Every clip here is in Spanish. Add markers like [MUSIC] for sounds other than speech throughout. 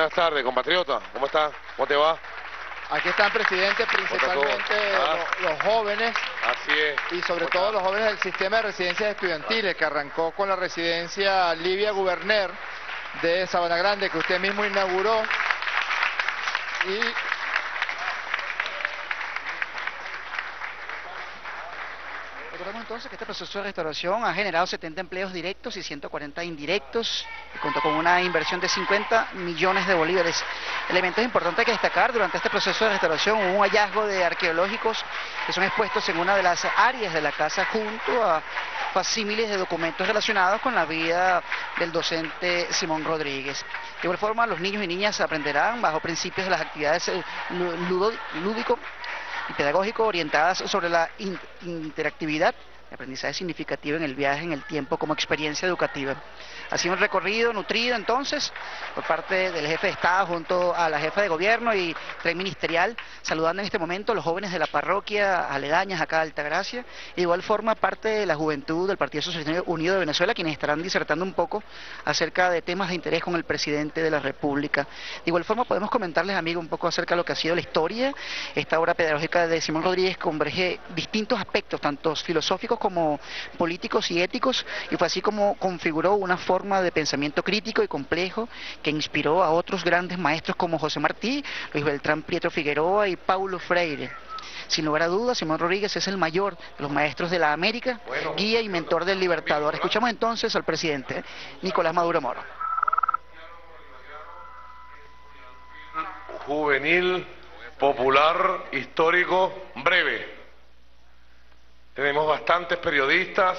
Buenas tardes, compatriota. ¿Cómo está? ¿Cómo te va? Aquí están, presidente, principalmente Ah. lo- los, jóvenes Así es. y sobre todo los jóvenes del sistema de residencias estudiantiles que arrancó con la residencia Livia Guberner de Sabana Grande que usted mismo inauguró y Recordemos que este proceso de restauración ha generado 70 empleos directos y 140 indirectos y contó con una inversión de 50 millones de bolívares. Elementos importantes que destacar durante este proceso de restauración hubo un hallazgo de arqueológicos que son expuestos en una de las áreas de la casa junto a facímiles de documentos relacionados con la vida del docente Simón Rodríguez. De igual forma, los niños y niñas aprenderán bajo principios de las actividades eh, lúdico y pedagógico orientadas sobre la in- interactividad, aprendizaje significativo en el viaje en el tiempo como experiencia educativa. Ha sido un recorrido nutrido entonces por parte del jefe de Estado junto a la jefa de gobierno y tren ministerial, saludando en este momento a los jóvenes de la parroquia aledañas acá de Altagracia, de igual forma parte de la juventud del Partido Socialista Unido de Venezuela, quienes estarán disertando un poco acerca de temas de interés con el presidente de la República. De igual forma podemos comentarles, amigos, un poco acerca de lo que ha sido la historia. Esta obra pedagógica de Simón Rodríguez converge distintos aspectos, tanto filosóficos como políticos y éticos, y fue así como configuró una forma de pensamiento crítico y complejo que inspiró a otros grandes maestros como José Martí, Luis Beltrán Pietro Figueroa y Paulo Freire. Sin lugar a dudas, Simón Rodríguez es el mayor de los maestros de la América, guía y mentor del Libertador. Escuchamos entonces al presidente Nicolás Maduro Moro. Juvenil, popular, histórico, breve. Tenemos bastantes periodistas,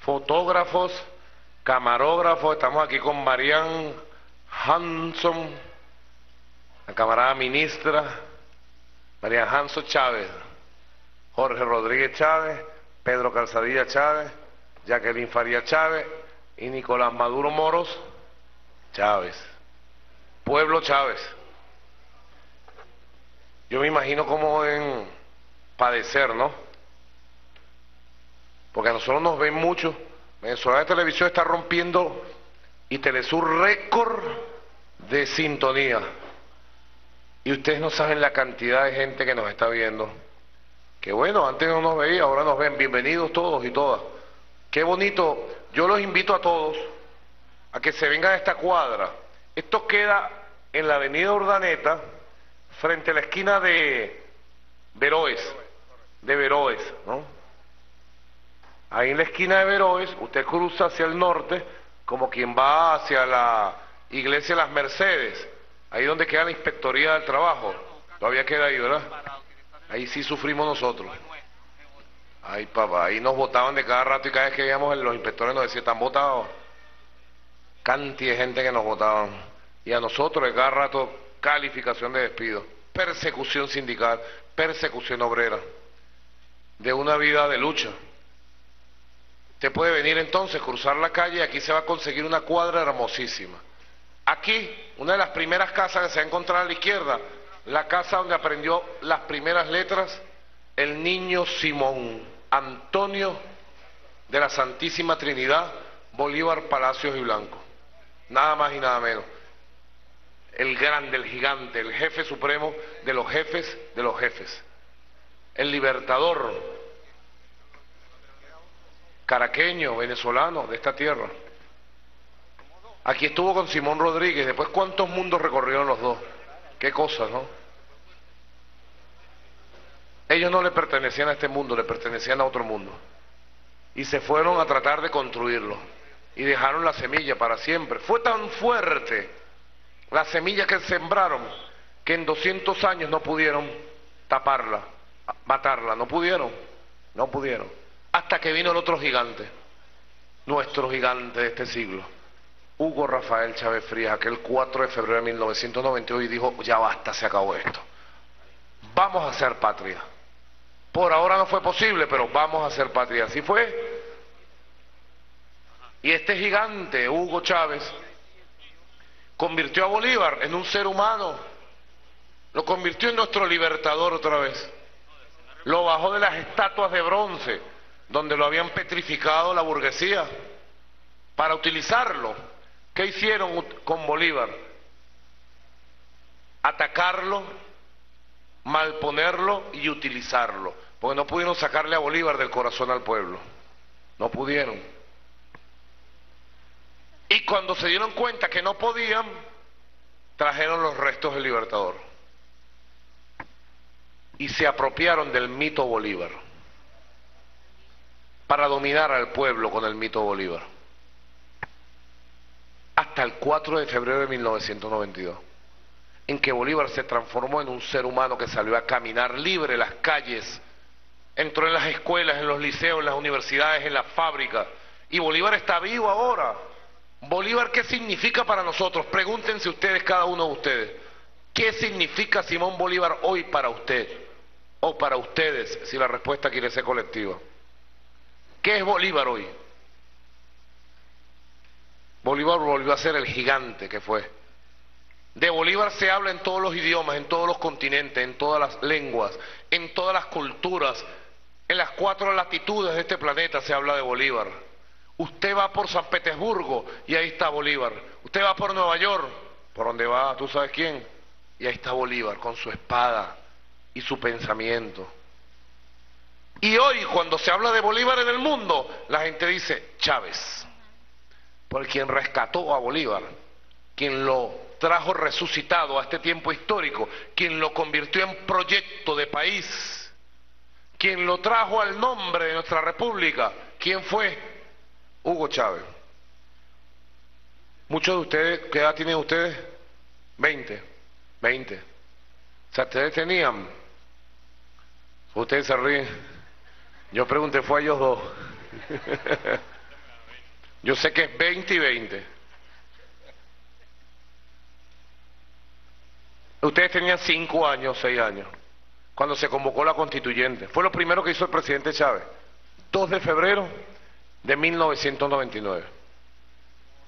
fotógrafos, camarógrafos. Estamos aquí con Marianne Hanson, la camarada ministra, Marianne Hanson Chávez, Jorge Rodríguez Chávez, Pedro Calzadilla Chávez, Jacqueline Faría Chávez y Nicolás Maduro Moros Chávez. Pueblo Chávez. Yo me imagino cómo deben padecer, ¿no? Porque a nosotros nos ven mucho. Venezuela de Televisión está rompiendo y Telesur récord de sintonía. Y ustedes no saben la cantidad de gente que nos está viendo. Que bueno, antes no nos veía, ahora nos ven. Bienvenidos todos y todas. Qué bonito. Yo los invito a todos a que se vengan a esta cuadra. Esto queda en la avenida Urdaneta, frente a la esquina de Veroes, de Veroes, ¿no? Ahí en la esquina de Veroes, usted cruza hacia el norte, como quien va hacia la iglesia de las Mercedes, ahí donde queda la inspectoría del trabajo. Todavía queda ahí, ¿verdad? Ahí sí sufrimos nosotros. Ay, papá, ahí nos votaban de cada rato y cada vez que veíamos los inspectores nos decían, ¿están votados? cantidad de gente que nos votaban. Y a nosotros de cada rato calificación de despido, persecución sindical, persecución obrera, de una vida de lucha. Usted puede venir entonces, cruzar la calle y aquí se va a conseguir una cuadra hermosísima. Aquí, una de las primeras casas que se va a encontrar a la izquierda, la casa donde aprendió las primeras letras el niño Simón Antonio de la Santísima Trinidad, Bolívar Palacios y Blanco. Nada más y nada menos. El grande, el gigante, el jefe supremo de los jefes de los jefes. El libertador caraqueño, venezolano de esta tierra. Aquí estuvo con Simón Rodríguez. Después, ¿cuántos mundos recorrieron los dos? Qué cosas, ¿no? Ellos no le pertenecían a este mundo, le pertenecían a otro mundo. Y se fueron a tratar de construirlo. Y dejaron la semilla para siempre. Fue tan fuerte la semilla que sembraron que en 200 años no pudieron taparla, matarla. No pudieron, no pudieron. Hasta que vino el otro gigante, nuestro gigante de este siglo. Hugo Rafael Chávez Frías, aquel 4 de febrero de 1992, y dijo, ya basta, se acabó esto. Vamos a ser patria. Por ahora no fue posible, pero vamos a ser patria. Así fue. Y este gigante, Hugo Chávez, convirtió a Bolívar en un ser humano. Lo convirtió en nuestro libertador otra vez. Lo bajó de las estatuas de bronce, donde lo habían petrificado la burguesía, para utilizarlo ¿Qué hicieron con Bolívar? Atacarlo, malponerlo y utilizarlo. Porque no pudieron sacarle a Bolívar del corazón al pueblo. No pudieron. Y cuando se dieron cuenta que no podían, trajeron los restos del Libertador. Y se apropiaron del mito Bolívar para dominar al pueblo con el mito Bolívar. Hasta el 4 de febrero de 1992, en que Bolívar se transformó en un ser humano que salió a caminar libre las calles, entró en las escuelas, en los liceos, en las universidades, en las fábricas, y Bolívar está vivo ahora. Bolívar, ¿qué significa para nosotros? Pregúntense ustedes, cada uno de ustedes, ¿qué significa Simón Bolívar hoy para usted? O para ustedes, si la respuesta quiere ser colectiva. ¿Qué es Bolívar hoy? Bolívar volvió a ser el gigante que fue. De Bolívar se habla en todos los idiomas, en todos los continentes, en todas las lenguas, en todas las culturas, en las cuatro latitudes de este planeta se habla de Bolívar. Usted va por San Petersburgo y ahí está Bolívar. Usted va por Nueva York, por donde va, tú sabes quién, y ahí está Bolívar con su espada y su pensamiento. Y hoy cuando se habla de Bolívar en el mundo, la gente dice Chávez, por quien rescató a Bolívar, quien lo trajo resucitado a este tiempo histórico, quien lo convirtió en proyecto de país, quien lo trajo al nombre de nuestra república, ¿quién fue? Hugo Chávez. Muchos de ustedes, ¿qué edad tienen ustedes? Veinte, veinte. O sea, ustedes tenían, ustedes se ríen, yo pregunté, fue a ellos dos. Yo sé que es 20 y 20. Ustedes tenían 5 años, 6 años, cuando se convocó la constituyente. Fue lo primero que hizo el presidente Chávez. 2 de febrero de 1999.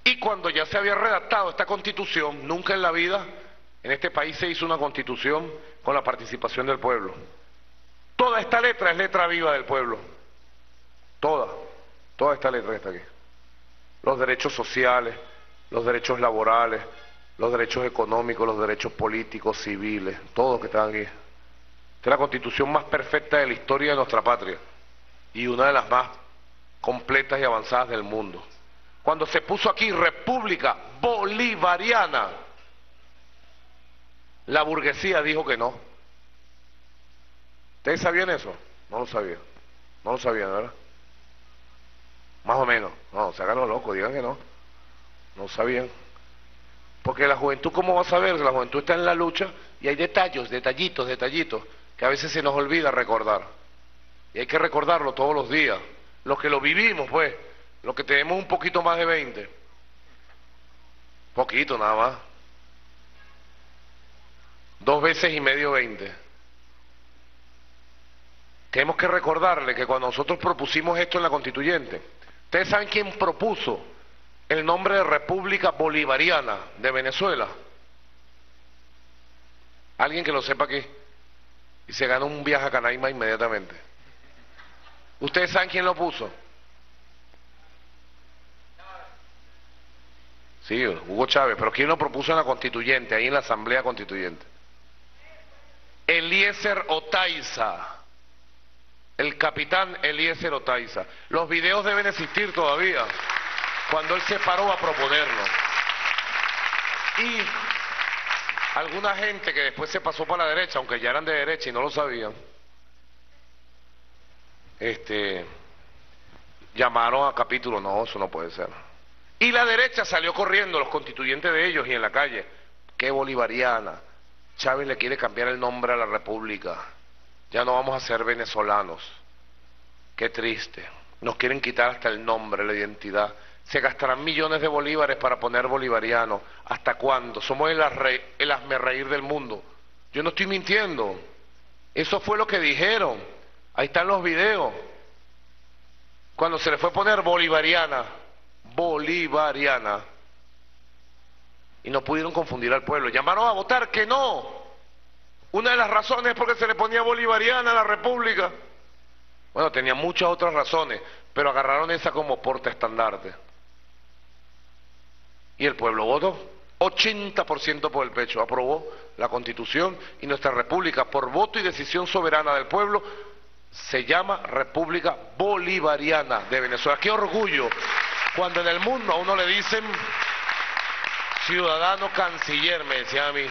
Y cuando ya se había redactado esta constitución, nunca en la vida en este país se hizo una constitución con la participación del pueblo. Toda esta letra es letra viva del pueblo. Toda. Toda esta letra que está aquí. Los derechos sociales, los derechos laborales, los derechos económicos, los derechos políticos, civiles, todos que están aquí. Esta es la constitución más perfecta de la historia de nuestra patria y una de las más completas y avanzadas del mundo. Cuando se puso aquí República Bolivariana, la burguesía dijo que no. ¿Ustedes sabían eso? No lo sabían. No lo sabían, ¿verdad? Más o menos. No, se hagan los locos, digan que no. No sabían. Porque la juventud, ¿cómo va a saber? La juventud está en la lucha y hay detalles, detallitos, detallitos, que a veces se nos olvida recordar. Y hay que recordarlo todos los días. Los que lo vivimos, pues, los que tenemos un poquito más de 20. Poquito nada más. Dos veces y medio 20. Tenemos que recordarle que cuando nosotros propusimos esto en la constituyente, ¿ustedes saben quién propuso el nombre de República Bolivariana de Venezuela? Alguien que lo sepa aquí. Y se ganó un viaje a Canaima inmediatamente. ¿Ustedes saben quién lo puso? Sí, Hugo Chávez, pero ¿quién lo propuso en la constituyente, ahí en la asamblea constituyente? Eliezer Otaiza el capitán Eliezer Otaiza. Los videos deben existir todavía, cuando él se paró a proponerlo. Y alguna gente que después se pasó para la derecha, aunque ya eran de derecha y no lo sabían, este, llamaron a capítulo, no, eso no puede ser. Y la derecha salió corriendo, los constituyentes de ellos y en la calle, qué bolivariana. Chávez le quiere cambiar el nombre a la República ya no vamos a ser venezolanos. Qué triste. Nos quieren quitar hasta el nombre, la identidad. Se gastarán millones de bolívares para poner bolivariano. ¿Hasta cuándo? Somos el, el reír del mundo. Yo no estoy mintiendo. Eso fue lo que dijeron. Ahí están los videos. Cuando se le fue a poner bolivariana, bolivariana, y no pudieron confundir al pueblo. Llamaron a votar que no. Una de las razones es porque se le ponía bolivariana a la República. Bueno, tenía muchas otras razones, pero agarraron esa como porta estandarte. Y el pueblo votó. 80% por el pecho. Aprobó la constitución y nuestra república por voto y decisión soberana del pueblo se llama República Bolivariana de Venezuela. Qué orgullo cuando en el mundo a uno le dicen ciudadano canciller, me decía a mí,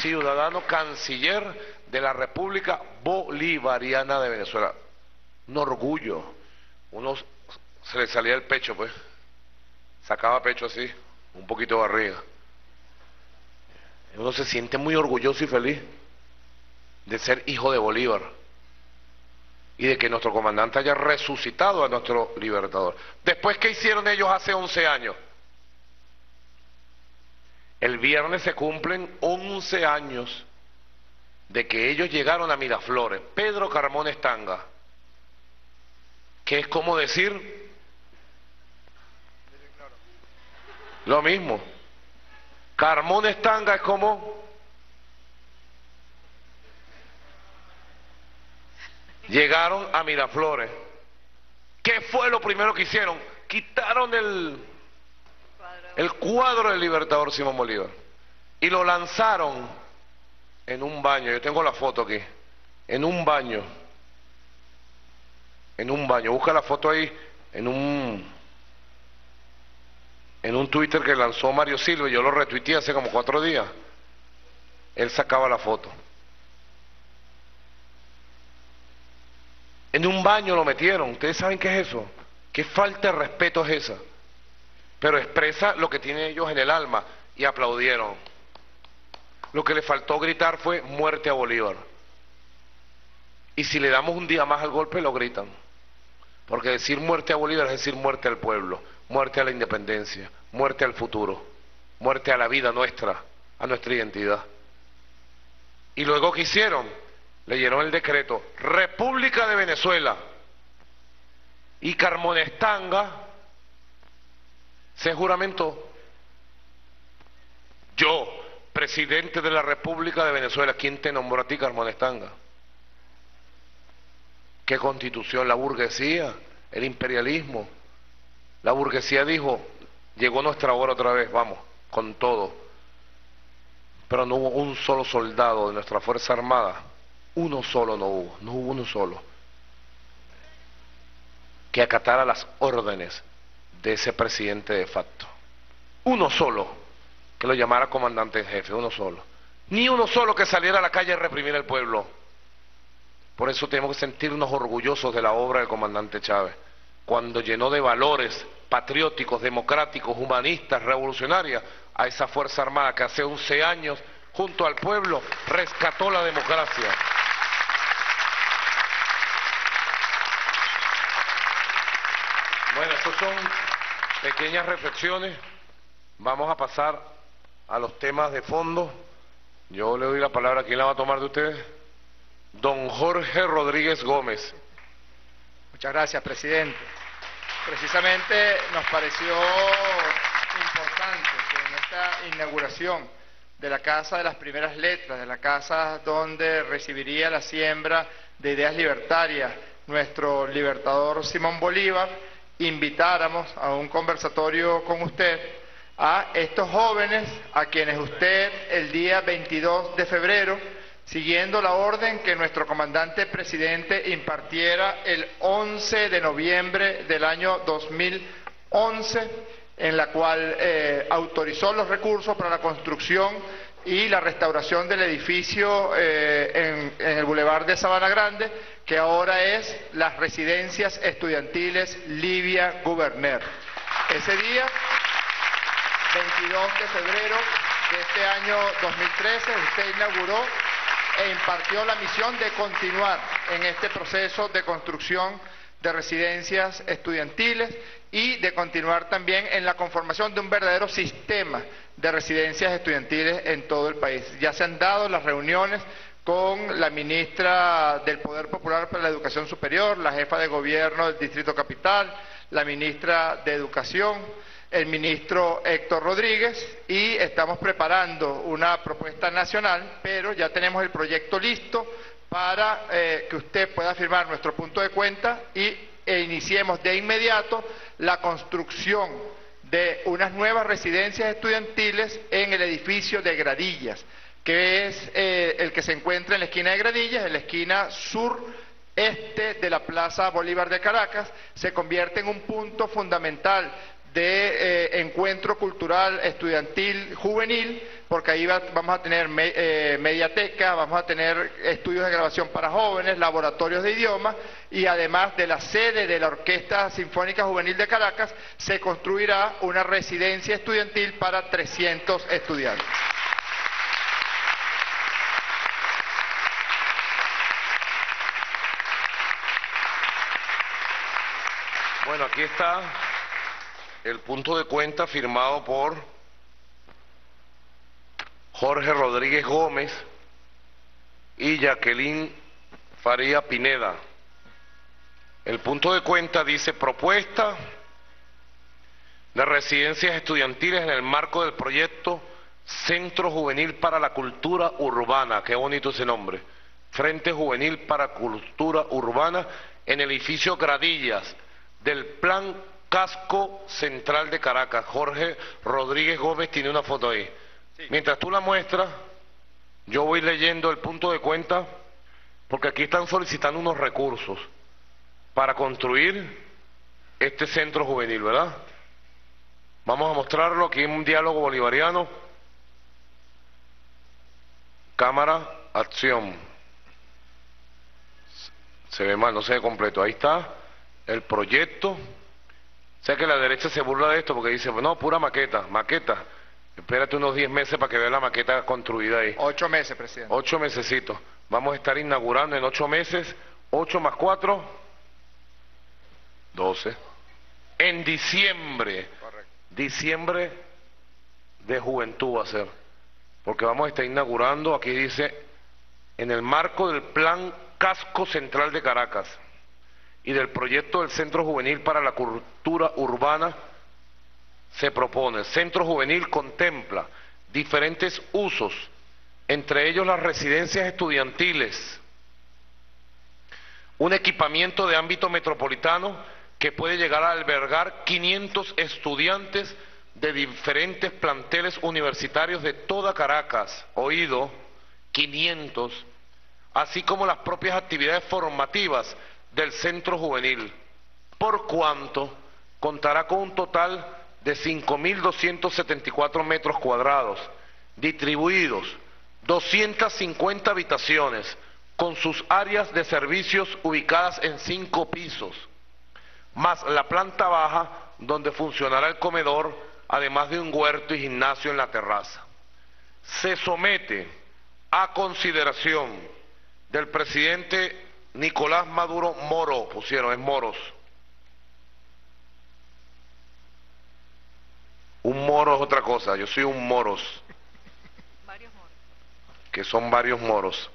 ciudadano canciller de la República Bolivariana de Venezuela. Un orgullo. Uno se le salía el pecho, pues. Sacaba pecho así, un poquito de barriga. Uno se siente muy orgulloso y feliz de ser hijo de Bolívar y de que nuestro comandante haya resucitado a nuestro libertador. Después, ¿qué hicieron ellos hace 11 años? El viernes se cumplen 11 años de que ellos llegaron a Miraflores, Pedro Carmón Estanga, que es como decir lo mismo. Carmón Estanga es como llegaron a Miraflores. ¿Qué fue lo primero que hicieron? Quitaron el, el cuadro del libertador Simón Bolívar y lo lanzaron en un baño. Yo tengo la foto aquí. En un baño. En un baño. Busca la foto ahí en un en un Twitter que lanzó Mario Silva, yo lo retuiteé hace como cuatro días. Él sacaba la foto. En un baño lo metieron. ¿Ustedes saben qué es eso? ¿Qué falta de respeto es esa? Pero expresa lo que tienen ellos en el alma y aplaudieron. Lo que le faltó gritar fue muerte a Bolívar. Y si le damos un día más al golpe, lo gritan. Porque decir muerte a Bolívar es decir muerte al pueblo, muerte a la independencia, muerte al futuro, muerte a la vida nuestra, a nuestra identidad. Y luego, ¿qué hicieron? Leyeron el decreto, República de Venezuela. Y Carmonestanga se juramentó. Yo, presidente de la República de Venezuela, ¿quién te nombró a ti, Carmonestanga? ¿Qué constitución? La burguesía, el imperialismo. La burguesía dijo, llegó nuestra hora otra vez, vamos, con todo. Pero no hubo un solo soldado de nuestra Fuerza Armada uno solo no hubo, no hubo uno solo que acatara las órdenes de ese presidente de facto. Uno solo que lo llamara comandante en jefe, uno solo. Ni uno solo que saliera a la calle a reprimir al pueblo. Por eso tenemos que sentirnos orgullosos de la obra del comandante Chávez, cuando llenó de valores patrióticos, democráticos, humanistas, revolucionarias a esa Fuerza Armada que hace 11 años, junto al pueblo, rescató la democracia. Bueno, estas son pequeñas reflexiones. Vamos a pasar a los temas de fondo. Yo le doy la palabra. ¿Quién la va a tomar de ustedes? Don Jorge Rodríguez Gómez. Muchas gracias, presidente. Precisamente nos pareció importante que en esta inauguración de la Casa de las Primeras Letras, de la casa donde recibiría la siembra de ideas libertarias nuestro libertador Simón Bolívar, invitáramos a un conversatorio con usted a estos jóvenes a quienes usted el día 22 de febrero, siguiendo la orden que nuestro comandante presidente impartiera el 11 de noviembre del año 2011, en la cual eh, autorizó los recursos para la construcción y la restauración del edificio eh, en, el Boulevard de Sabana Grande, que ahora es las residencias estudiantiles Livia Guberner. Ese día, 22 de febrero de este año 2013, usted inauguró e impartió la misión de continuar en este proceso de construcción de residencias estudiantiles y de continuar también en la conformación de un verdadero sistema de residencias estudiantiles en todo el país. Ya se han dado las reuniones con la ministra del Poder Popular para la Educación Superior, la jefa de gobierno del Distrito Capital, la ministra de Educación, el ministro Héctor Rodríguez y estamos preparando una propuesta nacional, pero ya tenemos el proyecto listo para eh, que usted pueda firmar nuestro punto de cuenta y, e iniciemos de inmediato la construcción de unas nuevas residencias estudiantiles en el edificio de Gradillas, que es eh, el que se encuentra en la esquina de Gradillas, en la esquina sur este de la Plaza Bolívar de Caracas, se convierte en un punto fundamental de eh, encuentro cultural estudiantil juvenil, porque ahí vamos a tener eh, mediateca, vamos a tener estudios de grabación para jóvenes, laboratorios de idiomas y además de la sede de la Orquesta Sinfónica Juvenil de Caracas se construirá una residencia estudiantil para 300 estudiantes. Bueno, aquí está el punto de cuenta firmado por Jorge Rodríguez Gómez y Jacqueline Faría Pineda. El punto de cuenta dice propuesta de residencias estudiantiles en el marco del proyecto Centro Juvenil para la Cultura Urbana, qué bonito ese nombre, Frente Juvenil para Cultura Urbana en el edificio Gradillas del Plan Casco Central de Caracas. Jorge Rodríguez Gómez tiene una foto ahí. Mientras tú la muestras, yo voy leyendo el punto de cuenta, porque aquí están solicitando unos recursos para construir este centro juvenil, ¿verdad? Vamos a mostrarlo aquí en un diálogo bolivariano. Cámara, acción. Se ve mal, no se ve completo. Ahí está el proyecto. Sé que la derecha se burla de esto porque dice, no, pura maqueta, maqueta. Espérate unos 10 meses para que vea la maqueta construida ahí. Ocho meses, presidente. Ocho mesecitos. Vamos a estar inaugurando en ocho meses, ocho más cuatro, doce. En diciembre, Correcto. diciembre de juventud va a ser. Porque vamos a estar inaugurando, aquí dice, en el marco del plan Casco Central de Caracas y del proyecto del Centro Juvenil para la Cultura Urbana se propone. Centro Juvenil contempla diferentes usos, entre ellos las residencias estudiantiles, un equipamiento de ámbito metropolitano que puede llegar a albergar 500 estudiantes de diferentes planteles universitarios de toda Caracas, oído, 500, así como las propias actividades formativas del centro juvenil, por cuanto contará con un total de 5.274 metros cuadrados, distribuidos 250 habitaciones, con sus áreas de servicios ubicadas en cinco pisos, más la planta baja donde funcionará el comedor, además de un huerto y gimnasio en la terraza. Se somete a consideración del presidente Nicolás Maduro Moro, pusieron, es Moros. Un moro es otra cosa, yo soy un moros. Varios moros. Que son varios moros.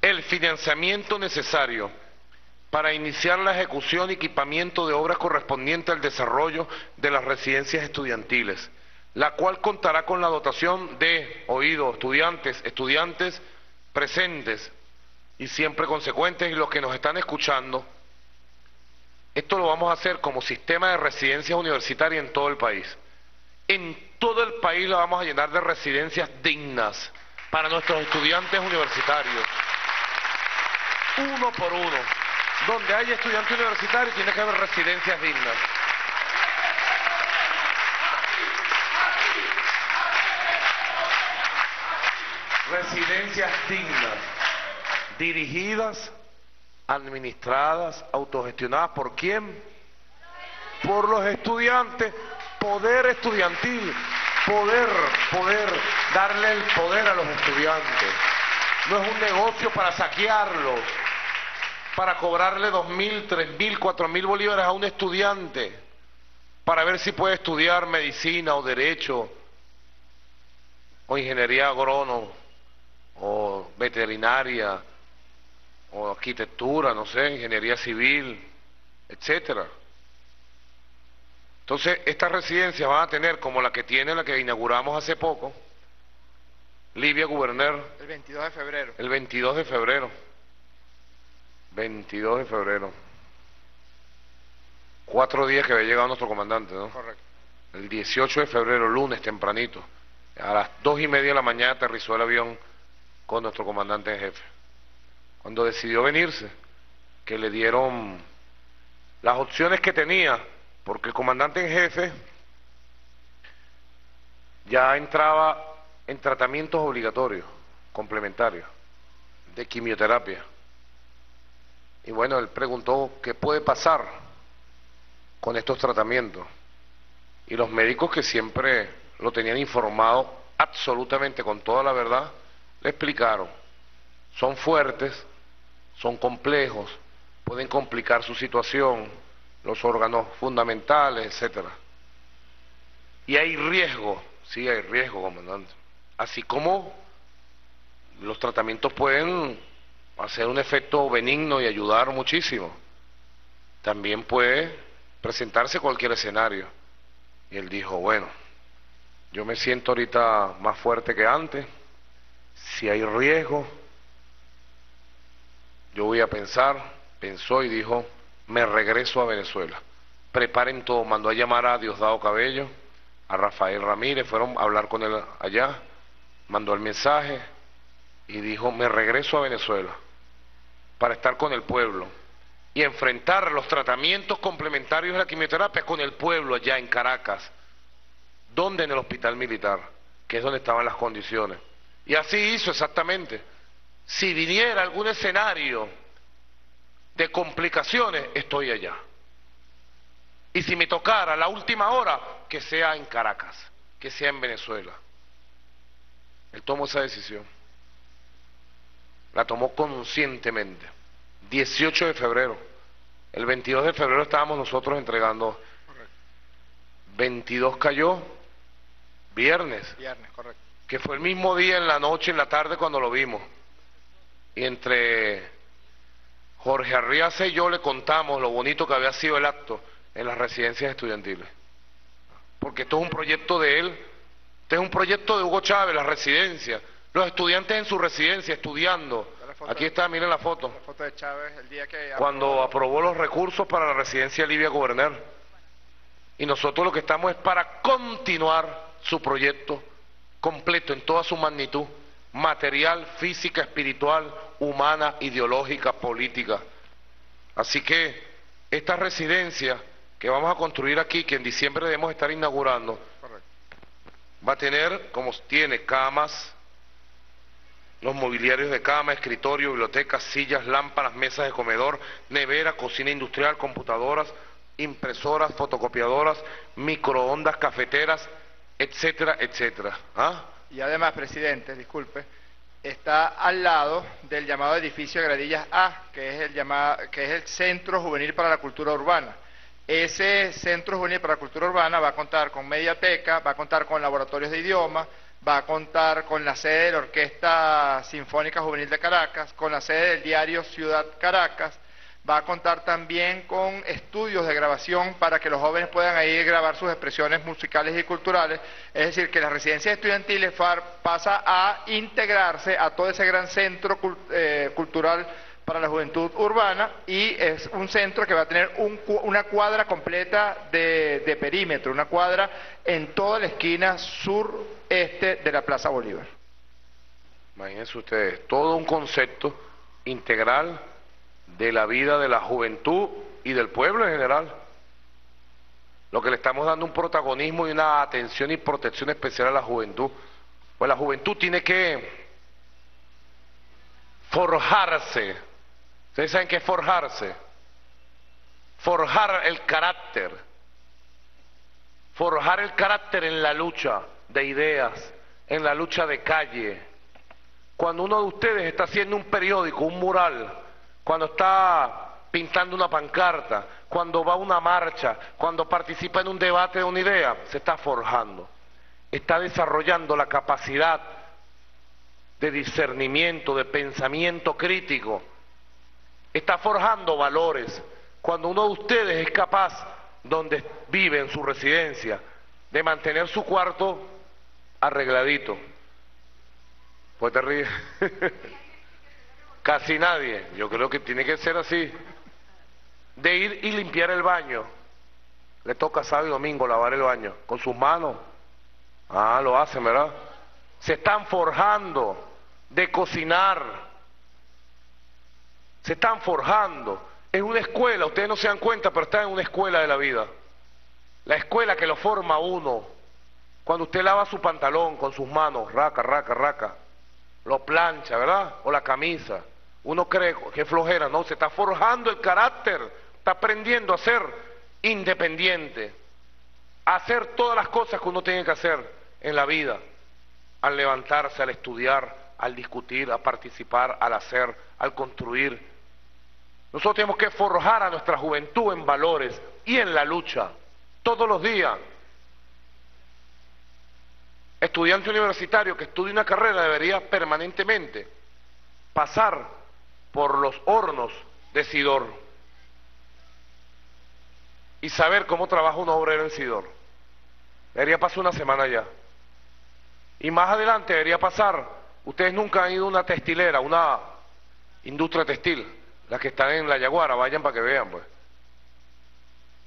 El financiamiento necesario para iniciar la ejecución y equipamiento de obras correspondientes al desarrollo de las residencias estudiantiles, la cual contará con la dotación de, oído, estudiantes, estudiantes presentes, y siempre consecuentes y los que nos están escuchando, esto lo vamos a hacer como sistema de residencias universitarias en todo el país. En todo el país lo vamos a llenar de residencias dignas para nuestros estudiantes universitarios. Uno por uno. Donde haya estudiantes universitarios tiene que haber residencias dignas. Residencias dignas dirigidas, administradas, autogestionadas. ¿Por quién? Por los estudiantes, poder estudiantil, poder, poder, darle el poder a los estudiantes. No es un negocio para saquearlos, para cobrarle dos mil, tres mil, cuatro mil bolívares a un estudiante, para ver si puede estudiar medicina o derecho, o ingeniería agrónoma, o veterinaria, o arquitectura, no sé, ingeniería civil, etcétera. Entonces, estas residencias van a tener como la que tiene la que inauguramos hace poco, Livia Guberner. El 22 de febrero. El 22 de febrero. 22 de febrero. Cuatro días que había llegado nuestro comandante, ¿no? Correcto. el 18 de febrero, lunes tempranito, a las dos y media de la mañana aterrizó el avión con nuestro comandante en jefe. Cuando decidió venirse, que le dieron las opciones que tenía, porque el comandante en jefe ya entraba en tratamientos obligatorios, complementarios, de quimioterapia. Y bueno, él preguntó qué puede pasar con estos tratamientos. Y los médicos que siempre lo tenían informado absolutamente con toda la verdad, le explicaron, son fuertes, son complejos, pueden complicar su situación, los órganos fundamentales, etcétera. Y hay riesgo, sí hay riesgo, comandante. Así como los tratamientos pueden hacer un efecto benigno y ayudar muchísimo, también puede presentarse cualquier escenario. Y él dijo, bueno, yo me siento ahorita más fuerte que antes, si hay riesgo, yo voy a pensar, pensó y dijo, me regreso a Venezuela. Preparen todo, mandó a llamar a Diosdado Cabello, a Rafael Ramírez, fueron a hablar con él allá, mandó el mensaje y dijo, me regreso a Venezuela para estar con el pueblo y enfrentar los tratamientos complementarios de la quimioterapia con el pueblo allá en Caracas. ¿Dónde? En el hospital militar, que es donde estaban las condiciones. Y así hizo exactamente. Si viniera algún escenario de complicaciones, estoy allá. Y si me tocara la última hora, que sea en Caracas, que sea en Venezuela. Él tomó esa decisión. La tomó conscientemente. 18 de febrero. El 22 de febrero estábamos nosotros entregando. 22 cayó viernes. Viernes, correcto. Que fue el mismo día en la noche, en la tarde cuando lo vimos. Y entre Jorge Arriaza y yo le contamos lo bonito que había sido el acto en las residencias estudiantiles. Porque esto es un proyecto de él, este es un proyecto de Hugo Chávez, las residencias, los estudiantes en su residencia estudiando. Aquí está, miren la foto. La foto de Chávez el día que... Cuando aprobó los recursos para la residencia Livia Gobernar. Y nosotros lo que estamos es para continuar su proyecto completo en toda su magnitud, material, física, espiritual, humana, ideológica, política. Así que esta residencia que vamos a construir aquí, que en diciembre debemos estar inaugurando, va a tener, como tiene, camas, los mobiliarios de cama, escritorio, bibliotecas, sillas, lámparas, mesas de comedor, nevera, cocina industrial, computadoras, impresoras, fotocopiadoras, microondas, cafeteras, etcétera, etcétera. ¿Ah? Y además, presidente, disculpe, está al lado del llamado edificio Gradillas A, que es el llamado, que es el Centro Juvenil para la Cultura Urbana. Ese Centro Juvenil para la Cultura Urbana va a contar con mediateca, va a contar con laboratorios de idioma, va a contar con la sede de la Orquesta Sinfónica Juvenil de Caracas, con la sede del diario Ciudad Caracas, va a contar también con estudios de grabación para que los jóvenes puedan ahí grabar sus expresiones musicales y culturales, es decir, que la residencia estudiantil FAR pasa a integrarse a todo ese gran centro eh, cultural para la juventud urbana y es un centro que va a tener una cuadra completa de, de perímetro, una cuadra en toda la esquina sur-este de la Plaza Bolívar. Imagínense ustedes, todo un concepto integral de la vida de la juventud y del pueblo en general. Lo que le estamos dando un protagonismo y una atención y protección especial a la juventud. Pues la juventud tiene que forjarse. ¿Ustedes saben qué es forjarse? Forjar el carácter. Forjar el carácter en la lucha de ideas, en la lucha de calle. Cuando uno de ustedes está haciendo un periódico, un mural, cuando está pintando una pancarta, cuando va a una marcha, cuando participa en un debate de una idea, se está forjando, está desarrollando la capacidad de discernimiento, de pensamiento crítico, está forjando valores. Cuando uno de ustedes es capaz, donde vive en su residencia, de mantener su cuarto arregladito, pues te ríes. [LAUGHS] Casi nadie. Yo creo que tiene que ser así. De ir y limpiar el baño. le toca sábado y domingo lavar el baño con sus manos. Ah, lo hacen, ¿verdad? Se están forjando de cocinar. Se están forjando. Es una escuela, ustedes no se dan cuenta, pero están en una escuela de la vida. La escuela que lo forma uno. Cuando usted lava su pantalón con sus manos, raca, raca, raca, lo plancha, ¿verdad? O la camisa. Uno cree que flojera, no, se está forjando el carácter, está aprendiendo a ser independiente, a hacer todas las cosas que uno tiene que hacer en la vida, al levantarse, al estudiar, al discutir, a participar, al hacer, al construir. Nosotros tenemos que forjar a nuestra juventud en valores y en la lucha, todos los días. Estudiante universitario que estudia una carrera debería permanentemente pasar por los hornos de Sidor y saber cómo trabaja un obrero en Sidor. Debería pasar una semana ya. Y más adelante debería pasar, ustedes nunca han ido a una textilera, una industria textil, las que están en la Yaguara, vayan para que vean pues.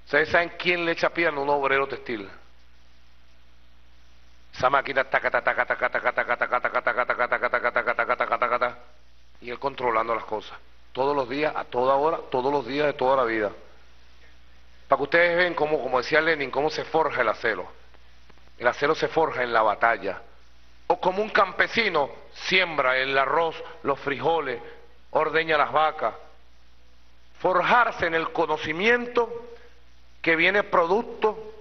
¿Ustedes saben quién le echa pierna a un obrero textil? Esa máquina taca taca taca taca taca taca taca taca taca y él controlando las cosas. Todos los días, a toda hora, todos los días de toda la vida. Para que ustedes vean cómo, como decía Lenin, cómo se forja el acero. El acero se forja en la batalla. O como un campesino siembra el arroz, los frijoles, ordeña las vacas. Forjarse en el conocimiento que viene producto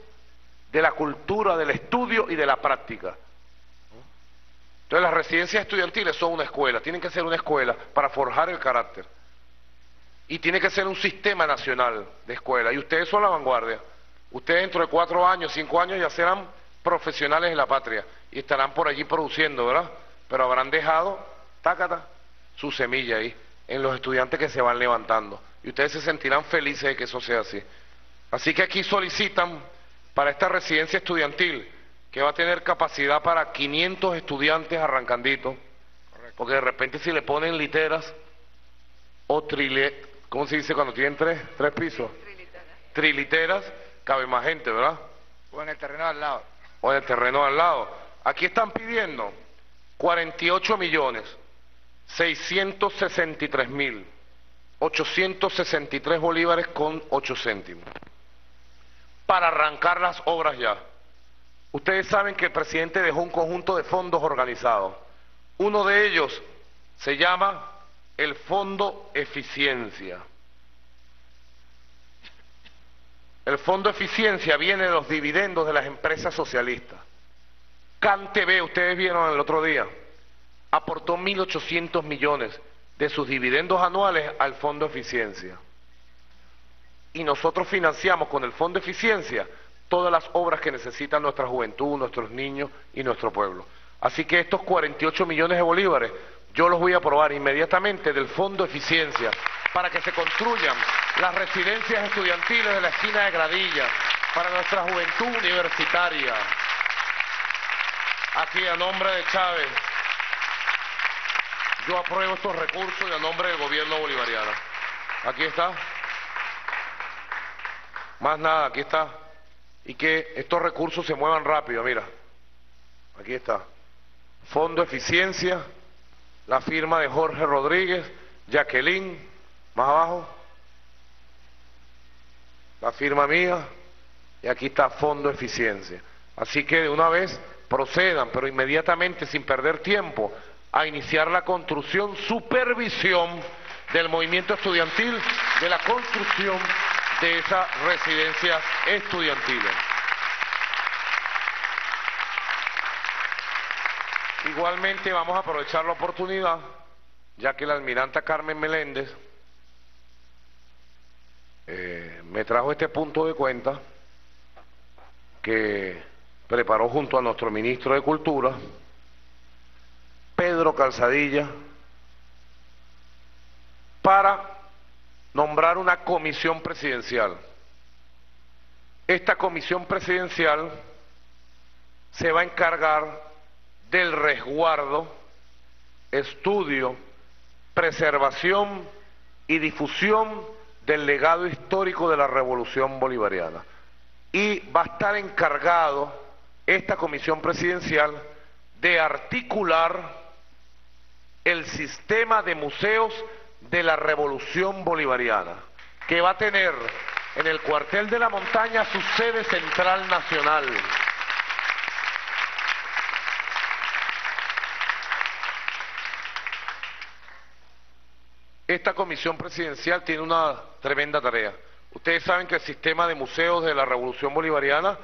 de la cultura, del estudio y de la práctica. Entonces las residencias estudiantiles son una escuela, tienen que ser una escuela para forjar el carácter. Y tiene que ser un sistema nacional de escuela. Y ustedes son la vanguardia. Ustedes dentro de cuatro años, cinco años ya serán profesionales en la patria y estarán por allí produciendo, ¿verdad? Pero habrán dejado, tácata, su semilla ahí, en los estudiantes que se van levantando. Y ustedes se sentirán felices de que eso sea así. Así que aquí solicitan para esta residencia estudiantil, que va a tener capacidad para 500 estudiantes arrancanditos, porque de repente si le ponen literas o trile, ¿cómo se dice cuando tienen tres, tres pisos? Triliteras. Triliteras, cabe más gente, ¿verdad? O en el terreno al lado. O en el terreno al lado. Aquí están pidiendo 48 millones 663 mil 863 bolívares con 8 céntimos para arrancar las obras ya. Ustedes saben que el presidente dejó un conjunto de fondos organizados. Uno de ellos se llama el Fondo Eficiencia. El Fondo Eficiencia viene de los dividendos de las empresas socialistas. CanTV, ustedes vieron el otro día, aportó 1.800 millones de sus dividendos anuales al Fondo Eficiencia y nosotros financiamos con el Fondo Eficiencia todas las obras que necesitan nuestra juventud, nuestros niños y nuestro pueblo. Así que estos 48 millones de bolívares yo los voy a aprobar inmediatamente del Fondo Eficiencia para que se construyan las residencias estudiantiles de la esquina de Gradilla para nuestra juventud universitaria. Aquí a nombre de Chávez, yo apruebo estos recursos y a nombre del gobierno bolivariano. Aquí está. Más nada, aquí está. Y que estos recursos se muevan rápido, mira. Aquí está. Fondo Eficiencia, la firma de Jorge Rodríguez, Jacqueline, más abajo. La firma mía. Y aquí está Fondo Eficiencia. Así que de una vez procedan, pero inmediatamente, sin perder tiempo, a iniciar la construcción, supervisión del movimiento estudiantil, de la construcción de esas residencias estudiantiles. Igualmente vamos a aprovechar la oportunidad, ya que la almiranta Carmen Meléndez eh, me trajo este punto de cuenta que preparó junto a nuestro ministro de Cultura, Pedro Calzadilla, para nombrar una comisión presidencial. Esta comisión presidencial se va a encargar del resguardo, estudio, preservación y difusión del legado histórico de la revolución bolivariana. y va a estar encargado esta comisión presidencial de articular el sistema de museos de la revolución bolivariana, que va a tener en el cuartel de la montaña su sede central nacional. Esta comisión presidencial tiene una tremenda tarea. Ustedes saben que el sistema de museos de la Revolución Bolivariana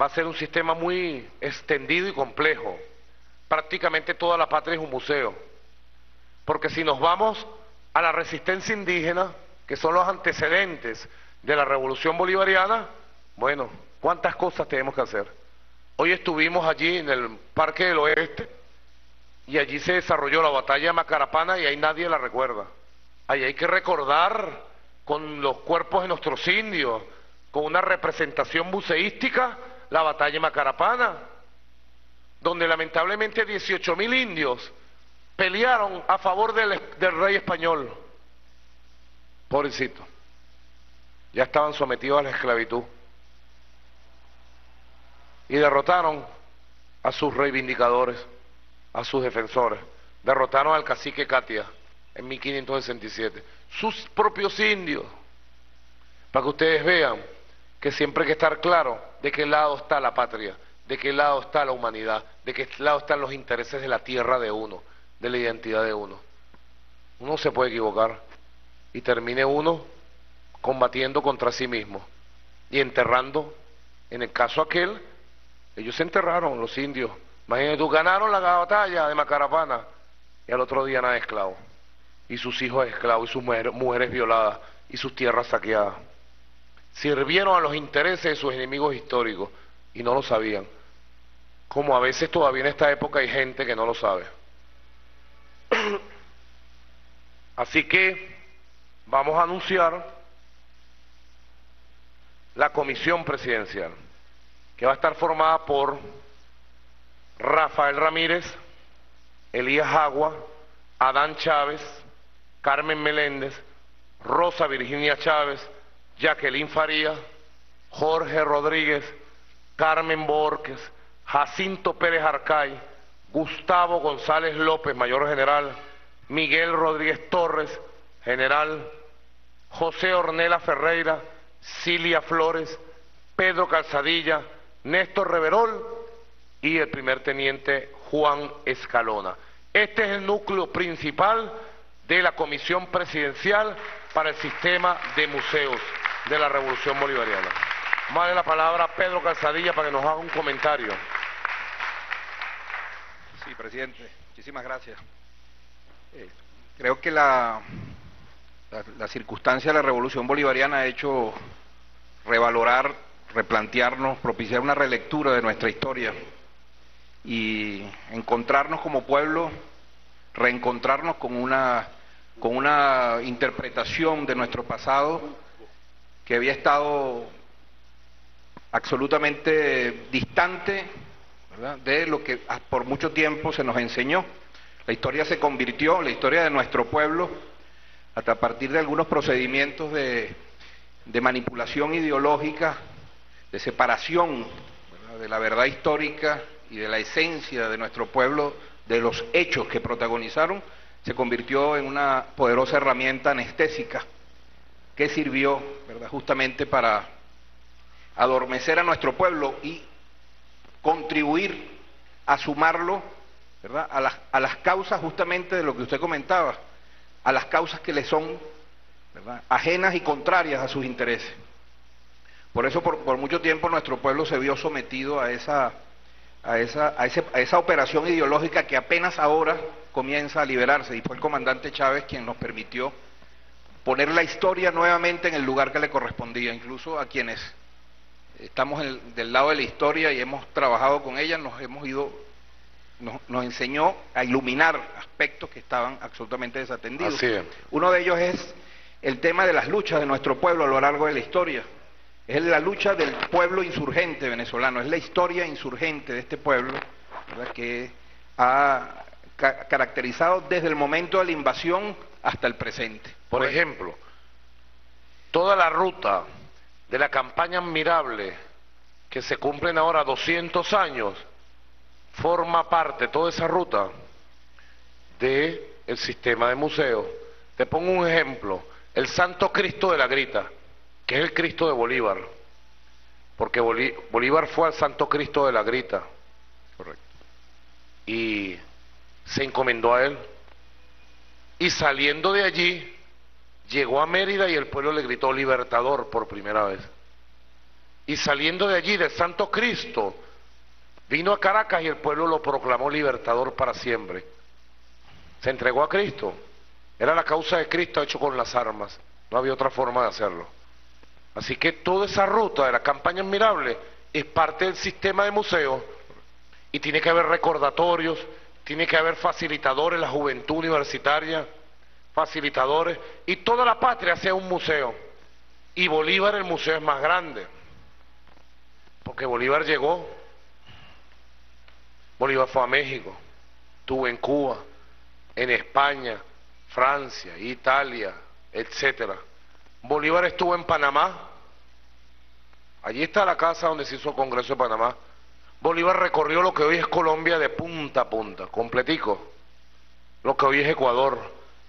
va a ser un sistema muy extendido y complejo. Prácticamente toda la patria es un museo. Porque si nos vamos a la resistencia indígena, que son los antecedentes de la Revolución Bolivariana, bueno, ¿cuántas cosas tenemos que hacer? Hoy estuvimos allí en el Parque del Oeste y allí se desarrolló la batalla de Macarapana y ahí nadie la recuerda. Ahí hay que recordar con los cuerpos de nuestros indios, con una representación museística, la batalla de Macarapana, donde lamentablemente 18 mil indios pelearon a favor del, rey español. Pobrecito. Ya estaban sometidos a la esclavitud. Y derrotaron a sus reivindicadores, a sus defensores. Derrotaron al cacique Katia en 1567, sus propios indios, para que ustedes vean que siempre hay que estar claro de qué lado está la patria, de qué lado está la humanidad, de qué lado están los intereses de la tierra de uno, de la identidad de uno. Uno se puede equivocar y termine uno combatiendo contra sí mismo y enterrando, en el caso aquel, ellos se enterraron, los indios. Imagínate, tú ganaron la batalla de Macarapana y al otro día nada esclavo y sus hijos esclavos y sus mujeres, violadas y sus tierras saqueadas. Sirvieron a los intereses de sus enemigos históricos y no lo sabían. Como a veces todavía en esta época hay gente que no lo sabe. [CLEARS THROAT] Así que vamos a anunciar la comisión presidencial, que va a estar formada por Rafael Ramírez, Elías Agua, Adán Chávez, Carmen Meléndez, Rosa Virginia Chávez, Jacqueline Faría, Jorge Rodríguez, Carmen Borges, Jacinto Pérez Arcay, Gustavo González López, mayor general, Miguel Rodríguez Torres, general, José Ornela Ferreira, Cilia Flores, Pedro Calzadilla, Néstor Reverol y el primer teniente Juan Escalona. Este es el núcleo principal de la Comisión Presidencial para el Sistema de Museos de la Revolución Bolivariana. Vamos la palabra a Pedro Calzadilla para que nos haga un comentario. Sí, presidente, muchísimas gracias. Eh, creo que la, la circunstancia de la Revolución Bolivariana ha hecho revalorar, replantearnos, propiciar una relectura de nuestra historia y encontrarnos como pueblo, reencontrarnos con una con una interpretación de nuestro pasado que había estado absolutamente distante de lo que por mucho tiempo se nos enseñó. La historia se convirtió, la historia de nuestro pueblo, hasta a partir de algunos procedimientos de, de manipulación ideológica, de separación de la verdad histórica y de la esencia de nuestro pueblo, de los hechos que protagonizaron, se convirtió en una poderosa herramienta anestésica que sirvió ¿verdad? justamente para adormecer a nuestro pueblo y contribuir a sumarlo ¿verdad? A, las, a las causas justamente de lo que usted comentaba, a las causas que le son ajenas y contrarias a sus intereses. Por eso por, por mucho tiempo nuestro pueblo se vio sometido a esa a esa, a, esa operación ideológica que apenas ahora comienza a liberarse y fue el comandante Chávez quien nos permitió poner la historia nuevamente en el lugar que le correspondía, incluso a quienes estamos del lado de la historia y hemos trabajado con ella, nos hemos ido, nos, nos enseñó a iluminar aspectos que estaban absolutamente desatendidos. Uno de ellos es el tema de las luchas de nuestro pueblo a lo largo de la historia. Es la lucha del pueblo insurgente venezolano, es la historia insurgente de este pueblo que ha caracterizado desde el momento de la invasión hasta el presente. Por ejemplo, toda la ruta de la campaña admirable que se cumplen ahora 200 años, forma parte toda esa ruta del el sistema de museos. Te pongo un ejemplo, el Santo Cristo de la Grita, que es el Cristo de Bolívar, porque Bolívar fue al Santo Cristo de la Grita. Correcto. Y se encomendó a él. Y saliendo de allí, llegó a Mérida y el pueblo le gritó libertador por primera vez. Y saliendo de allí, del Santo Cristo, vino a Caracas y el pueblo lo proclamó libertador para siempre. Se entregó a Cristo. Era la causa de Cristo hecho con las armas. No había otra forma de hacerlo. Así que toda esa ruta de la campaña admirable es parte del sistema de museos y tiene que haber recordatorios, tiene que haber facilitadores, la juventud universitaria, facilitadores, y toda la patria sea un museo. Y Bolívar el museo es más grande, porque Bolívar llegó, Bolívar fue a México, estuvo en Cuba, en España, Francia, Italia, etcétera. Bolívar estuvo en Panamá, allí está la casa donde se hizo el Congreso de Panamá, Bolívar recorrió lo que hoy es Colombia de punta a punta, completico. Lo que hoy es Ecuador,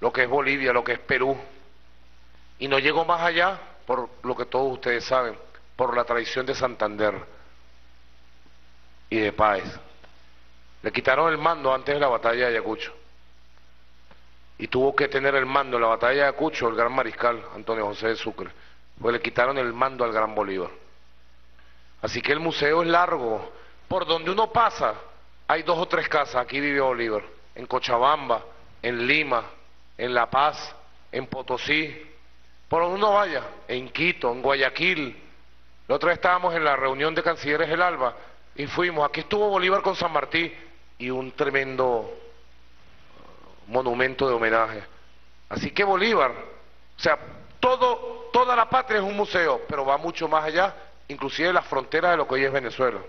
lo que es Bolivia, lo que es Perú. Y no llegó más allá, por lo que todos ustedes saben, por la traición de Santander y de Páez. Le quitaron el mando antes de la batalla de Ayacucho. Y tuvo que tener el mando en la batalla de Ayacucho el gran mariscal Antonio José de Sucre, pues le quitaron el mando al gran Bolívar. Así que el museo es largo, por donde uno pasa, hay dos o tres casas, aquí vive Bolívar, en Cochabamba, en Lima, en La Paz, en Potosí, por donde uno vaya, en Quito, en Guayaquil. La otra vez estábamos en la reunión de cancilleres del Alba y fuimos, aquí estuvo Bolívar con San Martín y un tremendo uh, monumento de homenaje. Así que Bolívar, o sea, todo, toda la patria es un museo, pero va mucho más allá, inclusive las fronteras de lo que hoy es Venezuela.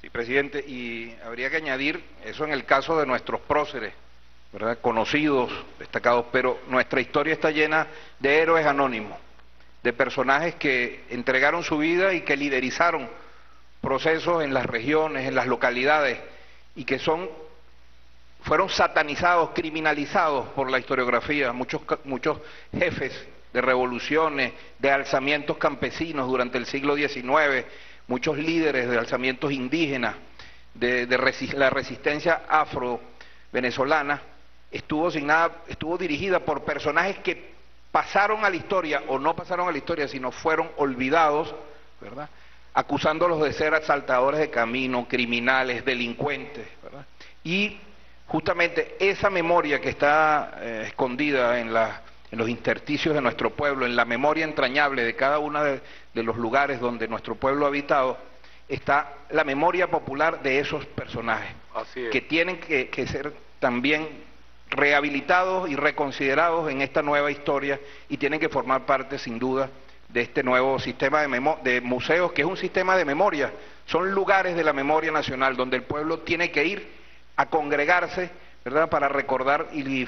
Sí, presidente, y habría que añadir eso en el caso de nuestros próceres, ¿verdad? conocidos, destacados, pero nuestra historia está llena de héroes anónimos, de personajes que entregaron su vida y que liderizaron procesos en las regiones, en las localidades, y que son fueron satanizados, criminalizados por la historiografía, muchos, muchos jefes de revoluciones, de alzamientos campesinos durante el siglo XIX, muchos líderes de alzamientos indígenas, de, la resistencia afro-venezolana, estuvo, estuvo dirigida por personajes que pasaron a la historia, o no pasaron a la historia, sino fueron olvidados, ¿verdad? acusándolos de ser asaltadores de camino, criminales, delincuentes. ¿verdad? Y justamente esa memoria que está eh, escondida en la en los intersticios de nuestro pueblo, en la memoria entrañable de cada uno de, los lugares donde nuestro pueblo ha habitado, está la memoria popular de esos personajes, que tienen que, ser también rehabilitados y reconsiderados en esta nueva historia y tienen que formar parte, sin duda, de este nuevo sistema de, de museos, que es un sistema de memoria. Son lugares de la memoria nacional donde el pueblo tiene que ir a congregarse ¿verdad? Para recordar y,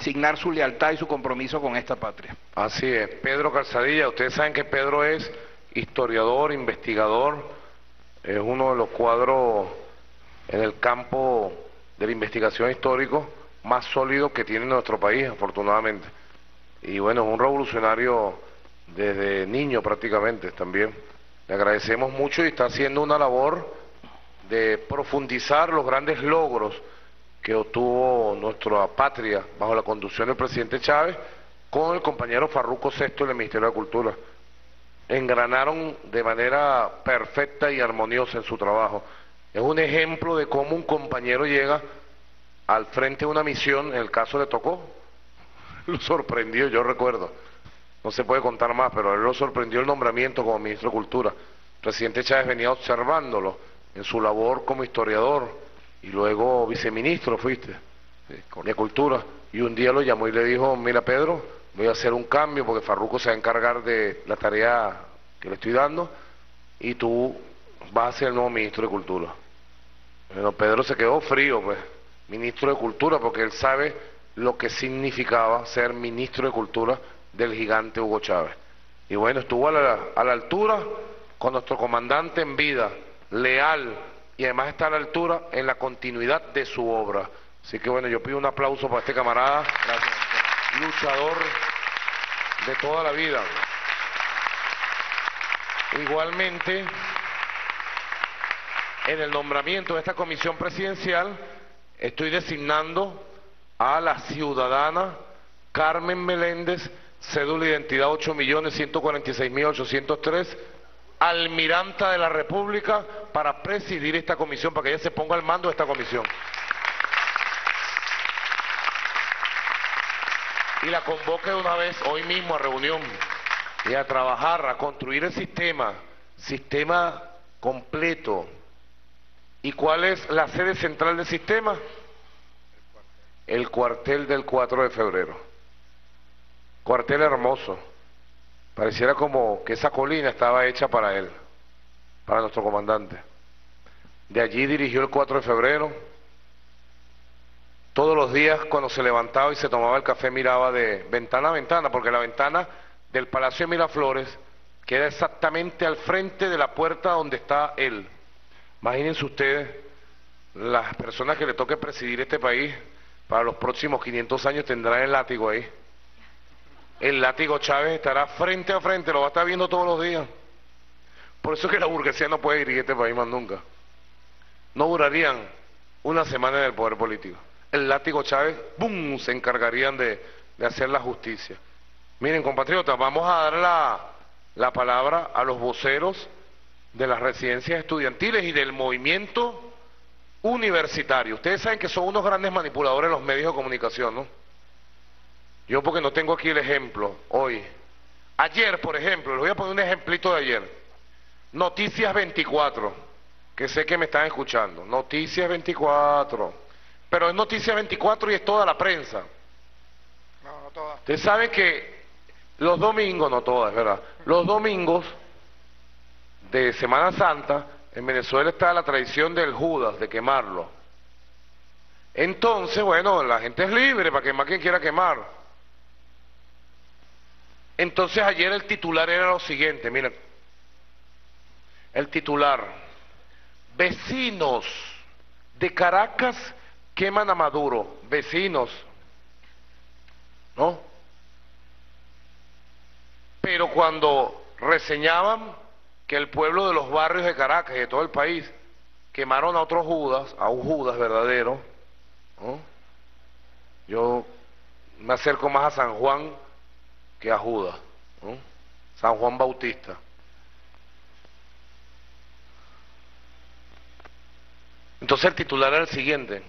signar su lealtad y su compromiso con esta patria. Así es. Pedro Calzadilla, ustedes saben que Pedro es historiador, investigador, es uno de los cuadros en el campo de la investigación histórica más sólido que tiene nuestro país, afortunadamente. Y bueno, es un revolucionario desde niño prácticamente también. Le agradecemos mucho y está haciendo una labor de profundizar los grandes logros que obtuvo nuestra patria bajo la conducción del presidente Chávez con el compañero Farruco Sexto del Ministerio de Cultura. Engranaron de manera perfecta y armoniosa en su trabajo. Es un ejemplo de cómo un compañero llega al frente de una misión, en el caso de Tocó, [LAUGHS] lo sorprendió, yo recuerdo. No se puede contar más, pero él lo sorprendió el nombramiento como ministro de Cultura. El presidente Chávez venía observándolo en su labor como historiador, y luego viceministro fuiste de Cultura. Y un día lo llamó y le dijo, mira Pedro, voy a hacer un cambio porque Farruco se va a encargar de la tarea que le estoy dando y tú vas a ser el nuevo ministro de Cultura. Bueno, Pedro se quedó frío, pues, ministro de Cultura, porque él sabe lo que significaba ser ministro de Cultura del gigante Hugo Chávez. Y bueno, estuvo a la, a la altura con nuestro comandante en vida, leal, y además está a la altura en la continuidad de su obra. Así que bueno, yo pido un aplauso para este camarada, luchador de toda la vida. Igualmente, en el nombramiento de esta comisión presidencial, estoy designando a la ciudadana Carmen Meléndez, cédula de identidad 8.146.803, almiranta de la República, para presidir esta comisión, para que ella se ponga al mando de esta comisión. Y la convoque de una vez hoy mismo a reunión y a trabajar, a construir el sistema, sistema completo. ¿Y cuál es la sede central del sistema? El cuartel del 4 de febrero. Cuartel hermoso. Pareciera como que esa colina estaba hecha para él, para nuestro comandante. De allí dirigió el 4 de febrero. Todos los días cuando se levantaba y se tomaba el café miraba de ventana a ventana, porque la ventana del Palacio de Miraflores queda exactamente al frente de la puerta donde está él. Imagínense ustedes, las personas que le toque presidir este país para los próximos 500 años tendrán el látigo ahí. El látigo Chávez estará frente a frente, lo va a estar viendo todos los días. Por eso es que la burguesía no puede dirigir este país más nunca. No durarían una semana en el poder político. El látigo Chávez, ¡bum!, se encargarían de, hacer la justicia. Miren, compatriotas, vamos a dar la, la palabra a los voceros de las residencias estudiantiles y del movimiento universitario. Ustedes saben que son unos grandes manipuladores los medios de comunicación, ¿no? Yo porque no tengo aquí el ejemplo hoy. Ayer, por ejemplo, les voy a poner un ejemplito de ayer. Noticias 24, que sé que me están escuchando. Noticias 24. Pero es Noticias 24 y es toda la prensa. No, no todas. Ustedes saben que los domingos, no todas, ¿verdad? Los domingos de Semana Santa, en Venezuela está la tradición del Judas, de quemarlo. Entonces, bueno, la gente es libre para quemar quien quiera quemar. Entonces ayer el titular era lo siguiente, miren, el titular, vecinos de Caracas queman a Maduro, vecinos, ¿no? Pero cuando reseñaban que el pueblo de los barrios de Caracas y de todo el país quemaron a otros Judas, a un Judas verdadero, yo me acerco más a San Juan que a Judas, San Juan Bautista. Entonces el titular era el siguiente.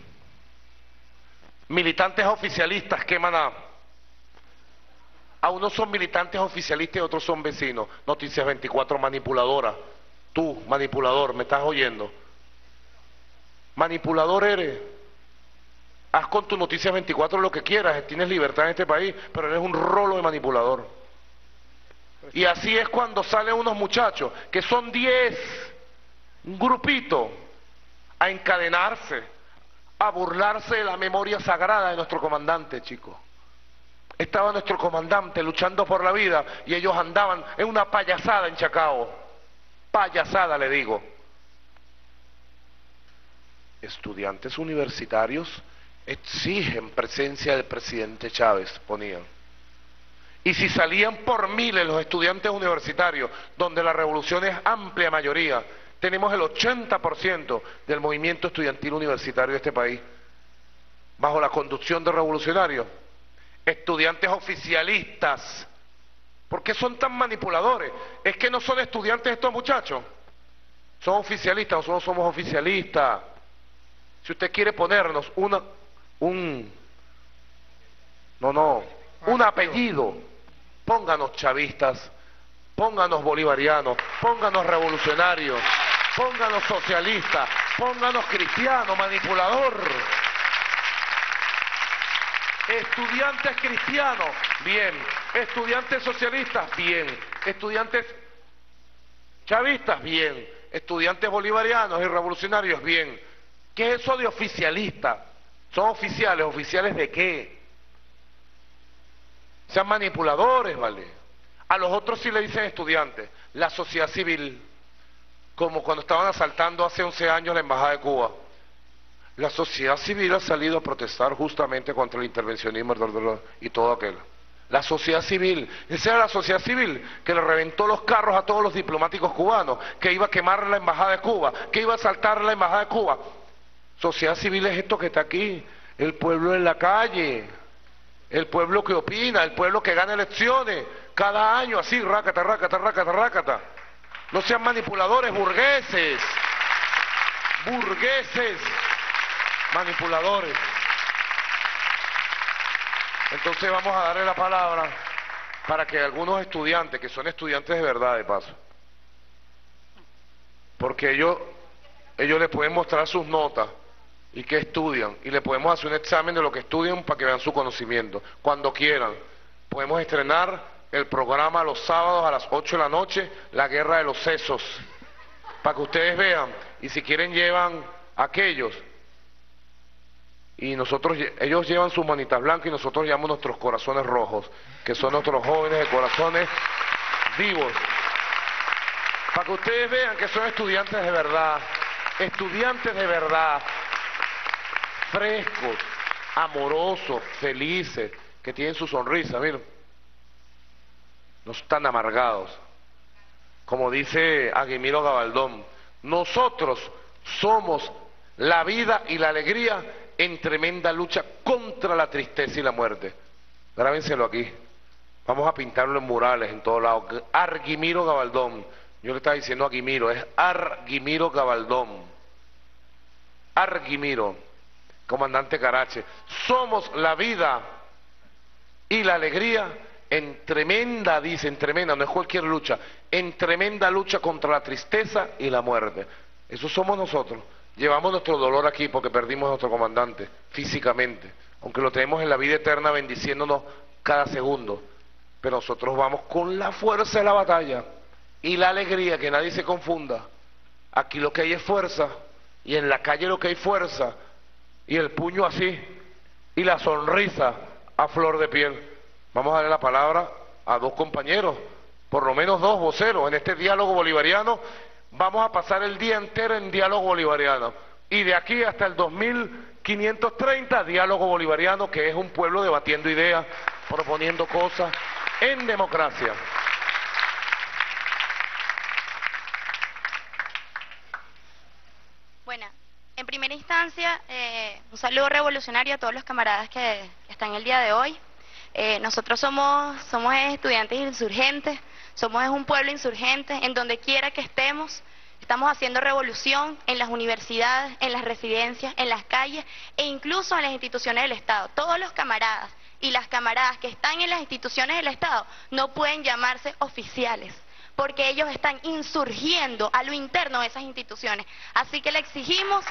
Militantes oficialistas queman a a unos son militantes oficialistas y otros son vecinos. Noticias 24 manipuladora. Tú, manipulador, ¿me estás oyendo? Manipulador eres. Haz con tu Noticias 24 lo que quieras, tienes libertad en este país, pero eres un rolo de manipulador. Y así es cuando salen unos muchachos, que son 10, un grupito, a encadenarse, a burlarse de la memoria sagrada de nuestro comandante, chicos estaba nuestro comandante luchando por la vida y ellos andaban en una payasada en Chacao. Payasada, le digo. Estudiantes universitarios exigen presencia del presidente Chávez, ponían. Y si salían por miles los estudiantes universitarios, donde la revolución es amplia mayoría, tenemos el 80% del movimiento estudiantil universitario de este país, bajo la conducción de revolucionarios, estudiantes oficialistas. ¿Por qué son tan manipuladores? Es que no son estudiantes estos muchachos. Son oficialistas, nosotros somos oficialistas. Si usted quiere ponernos una, un, no, no, un apellido, pónganos chavistas, pónganos bolivarianos, pónganos revolucionarios, pónganos socialistas, pónganos cristianos, manipulador. Estudiantes cristianos, bien. Estudiantes socialistas, bien. Estudiantes chavistas, bien. Estudiantes bolivarianos y revolucionarios, bien. ¿Qué es eso de oficialista? Son oficiales, ¿oficiales de qué? Sean manipuladores, ¿vale? A los otros sí le dicen estudiantes. La sociedad civil, como cuando estaban asaltando hace 11 años la Embajada de Cuba. La sociedad civil ha salido a protestar justamente contra el intervencionismo y todo aquello. La sociedad civil, esa era la sociedad civil que le reventó los carros a todos los diplomáticos cubanos, que iba a quemar la embajada de Cuba, que iba a asaltar la embajada de Cuba. Sociedad civil es esto que está aquí, el pueblo en la calle, el pueblo que opina, el pueblo que gana elecciones cada año, así, rácata, rácata, rácata, rácata. No sean manipuladores, burgueses, burgueses, manipuladores. Entonces vamos a darle la palabra para que algunos estudiantes, que son estudiantes de verdad de paso, porque ellos, ellos les pueden mostrar sus notas y que estudian, y le podemos hacer un examen de lo que estudian para que vean su conocimiento, cuando quieran. Podemos estrenar el programa los sábados a las 8 de la noche, La Guerra de los Sesos, para que ustedes vean, y si quieren llevan aquellos y nosotros, ellos llevan sus manitas blancas y nosotros llevamos nuestros corazones rojos, que son nuestros jóvenes de corazones vivos. Para que ustedes vean que son estudiantes de verdad, estudiantes de verdad, frescos, amorosos, felices, que tienen su sonrisa, miren. No están amargados. Como dice Aguimiro Gabaldón, nosotros somos la vida y la alegría en tremenda lucha contra la tristeza y la muerte. Grábenselo aquí. Vamos a pintarlo en murales en todos lados. Arguimiro Gabaldón. Yo le estaba diciendo Aguimiro, es Arguimiro Gabaldón. Arguimiro, comandante Carache. Somos la vida y la alegría en tremenda, dice, en tremenda, no es cualquier lucha, en tremenda lucha contra la tristeza y la muerte. Eso somos nosotros. Llevamos nuestro dolor aquí porque perdimos a nuestro comandante físicamente, aunque lo tenemos en la vida eterna bendiciéndonos cada segundo. Pero nosotros vamos con la fuerza de la batalla y la alegría, que nadie se confunda. Aquí lo que hay es fuerza y en la calle lo que hay fuerza y el puño así y la sonrisa a flor de piel. Vamos a darle la palabra a dos compañeros, por lo menos dos voceros en este diálogo bolivariano vamos a pasar el día entero en diálogo bolivariano. Y de aquí hasta el 2530, diálogo bolivariano, que es un pueblo debatiendo ideas, proponiendo cosas en democracia. Bueno, en primera instancia, eh, un saludo revolucionario a todos los camaradas que, están el día de hoy. Eh, nosotros somos, somos estudiantes insurgentes, somos un pueblo insurgente, en donde quiera que estemos, estamos haciendo revolución en las universidades, en las residencias, en las calles e incluso en las instituciones del Estado. Todos los camaradas y las camaradas que están en las instituciones del Estado no pueden llamarse oficiales porque ellos están insurgiendo a lo interno de esas instituciones. Así que le exigimos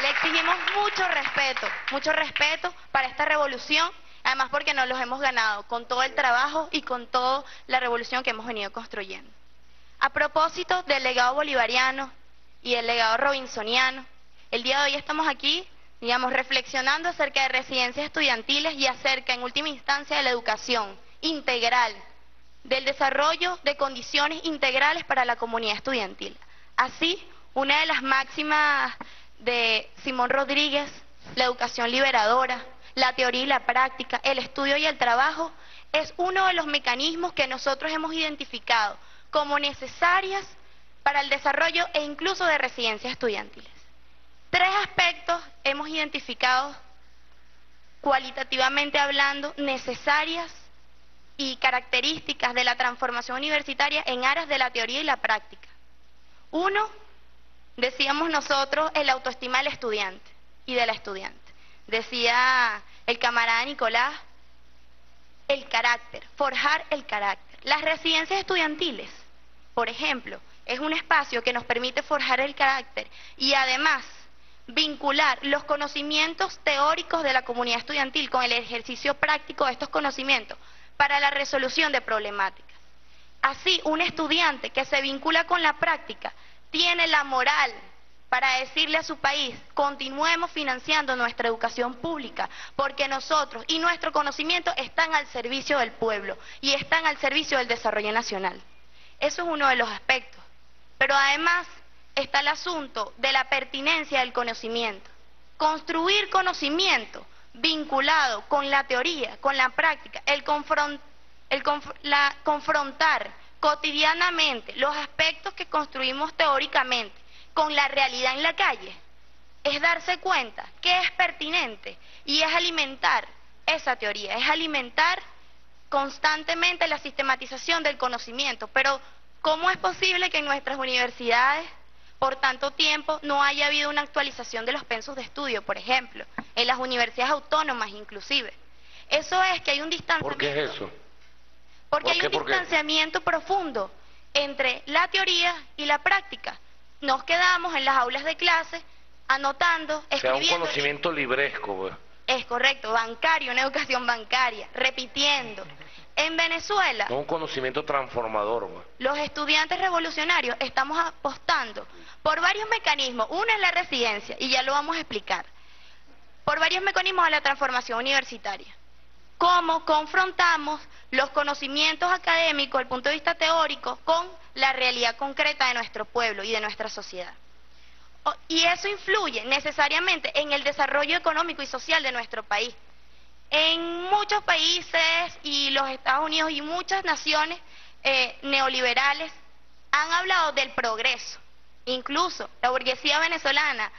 Le exigimos mucho respeto, mucho respeto para esta revolución Además porque nos los hemos ganado con todo el trabajo y con toda la revolución que hemos venido construyendo. A propósito del legado bolivariano y del legado robinsoniano, el día de hoy estamos aquí, digamos, reflexionando acerca de residencias estudiantiles y acerca, en última instancia, de la educación integral, del desarrollo de condiciones integrales para la comunidad estudiantil. Así, una de las máximas de Simón Rodríguez, la educación liberadora, la teoría y la práctica, el estudio y el trabajo, es uno de los mecanismos que nosotros hemos identificado como necesarias para el desarrollo e incluso de residencias estudiantiles. Tres aspectos hemos identificado cualitativamente hablando necesarias y características de la transformación universitaria en aras de la teoría y la práctica. Uno, decíamos nosotros, el autoestima del estudiante y de la estudiante. Decía el camarada Nicolás, el carácter, forjar el carácter. Las residencias estudiantiles, por ejemplo, es un espacio que nos permite forjar el carácter y además vincular los conocimientos teóricos de la comunidad estudiantil con el ejercicio práctico de estos conocimientos para la resolución de problemáticas. Así, un estudiante que se vincula con la práctica tiene la moral para decirle a su país, continuemos financiando nuestra educación pública, porque nosotros y nuestro conocimiento están al servicio del pueblo y están al servicio del desarrollo nacional. Eso es uno de los aspectos. Pero además está el asunto de la pertinencia del conocimiento. Construir conocimiento vinculado con la teoría, con la práctica, el, la, confrontar cotidianamente los aspectos que construimos teóricamente con la realidad en la calle, es darse cuenta que es pertinente y es alimentar esa teoría, es alimentar constantemente la sistematización del conocimiento. Pero, ¿cómo es posible que en nuestras universidades por tanto tiempo no haya habido una actualización de los pensos de estudio, por ejemplo, en las universidades autónomas inclusive? Eso es que hay un distanciamiento. ¿Por qué es eso? Porque hay un distanciamiento profundo entre la teoría y la práctica. Nos quedamos en las aulas de clase anotando, escribiendo. O sea, un conocimiento libresco. Pues. Es correcto, bancario, una educación bancaria, repitiendo. En Venezuela... un conocimiento transformador. Pues. Los estudiantes revolucionarios estamos apostando por varios mecanismos. Uno es la residencia, y ya lo vamos a explicar. Por varios mecanismos a la transformación universitaria cómo confrontamos los conocimientos académicos, el punto de vista teórico, con la realidad concreta de nuestro pueblo y de nuestra sociedad. Y eso influye necesariamente en el desarrollo económico y social de nuestro país. En muchos países y los Estados Unidos y muchas naciones eh, neoliberales han hablado del progreso. Incluso la burguesía venezolana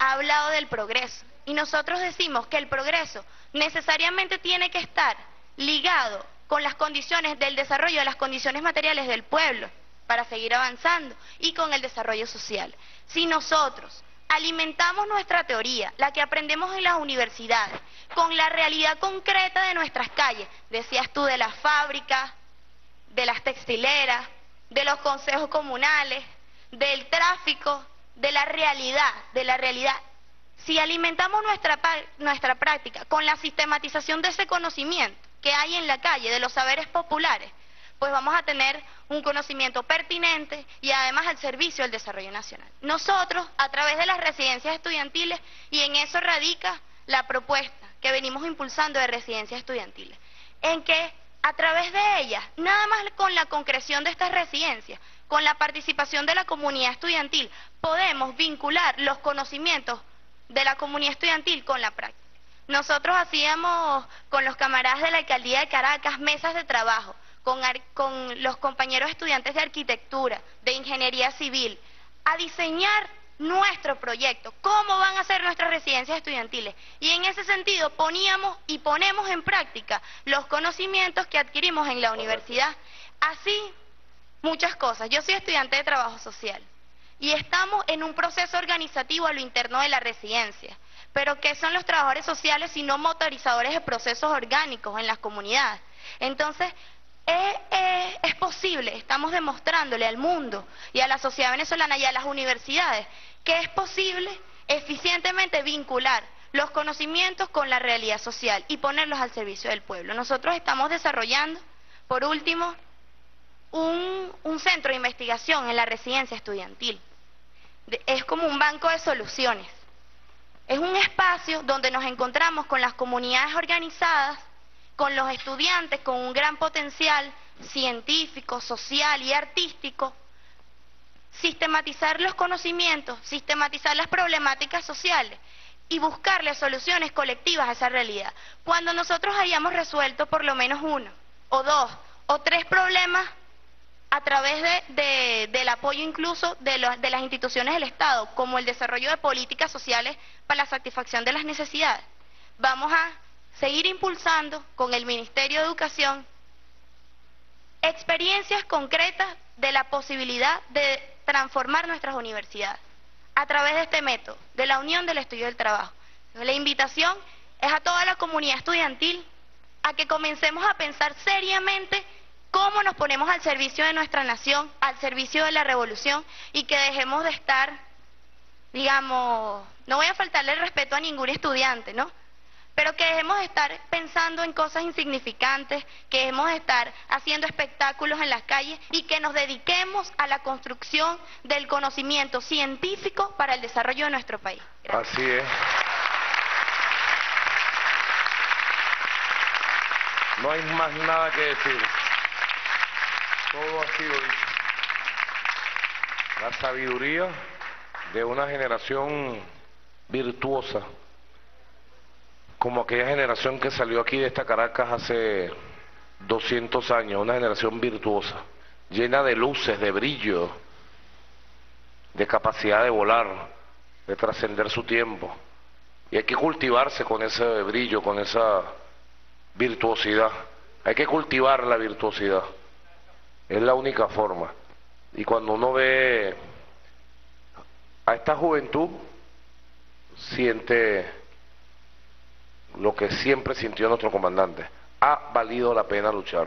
ha hablado del progreso. Y nosotros decimos que el progreso necesariamente tiene que estar ligado con las condiciones del desarrollo de las condiciones materiales del pueblo para seguir avanzando y con el desarrollo social. Si nosotros alimentamos nuestra teoría, la que aprendemos en las universidades, con la realidad concreta de nuestras calles, decías tú de las fábricas, de las textileras, de los consejos comunales, del tráfico, de la realidad, de la realidad si alimentamos nuestra, práctica con la sistematización de ese conocimiento que hay en la calle, de los saberes populares, pues vamos a tener un conocimiento pertinente y además al servicio del desarrollo nacional. Nosotros, a través de las residencias estudiantiles, y en eso radica la propuesta que venimos impulsando de residencias estudiantiles, en que a través de ellas, nada más con la concreción de estas residencias, con la participación de la comunidad estudiantil, podemos vincular los conocimientos de la comunidad estudiantil con la práctica. Nosotros hacíamos con los camaradas de la alcaldía de Caracas mesas de trabajo, con, con los compañeros estudiantes de arquitectura, de ingeniería civil, a diseñar nuestro proyecto, cómo van a ser nuestras residencias estudiantiles. Y en ese sentido poníamos y ponemos en práctica los conocimientos que adquirimos en la universidad. Así, muchas cosas. Yo soy estudiante de trabajo social y estamos en un proceso organizativo a lo interno de la residencia. Pero ¿qué son los trabajadores sociales sino motorizadores de procesos orgánicos en las comunidades? Entonces, es, posible, estamos demostrándole al mundo y a la sociedad venezolana y a las universidades que es posible eficientemente vincular los conocimientos con la realidad social y ponerlos al servicio del pueblo. Nosotros estamos desarrollando, por último, un centro de investigación en la residencia estudiantil es como un banco de soluciones. Es un espacio donde nos encontramos con las comunidades organizadas, con los estudiantes con un gran potencial científico, social y artístico, sistematizar los conocimientos, sistematizar las problemáticas sociales y buscarle soluciones colectivas a esa realidad. Cuando nosotros hayamos resuelto por lo menos uno, o dos, o tres problemas a través del apoyo incluso de, de las instituciones del Estado, como el desarrollo de políticas sociales para la satisfacción de las necesidades. Vamos a seguir impulsando con el Ministerio de Educación experiencias concretas de la posibilidad de transformar nuestras universidades a través de este método, de la unión del estudio del trabajo. La invitación es a toda la comunidad estudiantil a que comencemos a pensar seriamente cómo nos ponemos al servicio de nuestra nación, al servicio de la revolución y que dejemos de estar, digamos, no voy a faltarle el respeto a ningún estudiante, ¿no? pero que dejemos de estar pensando en cosas insignificantes, que dejemos de estar haciendo espectáculos en las calles y que nos dediquemos a la construcción del conocimiento científico para el desarrollo de nuestro país. Así es. No hay más nada que decir. Todo ha sido dicho. La sabiduría de una generación virtuosa, como aquella generación que salió aquí de esta Caracas hace 200 años, una generación virtuosa, llena de luces, de brillo, de capacidad de volar, de trascender su tiempo. Y hay que cultivarse con ese brillo, con esa virtuosidad. Hay que cultivar la virtuosidad. Es la única forma. Y cuando uno ve a esta juventud, siente lo que siempre sintió nuestro comandante. Ha valido la pena luchar.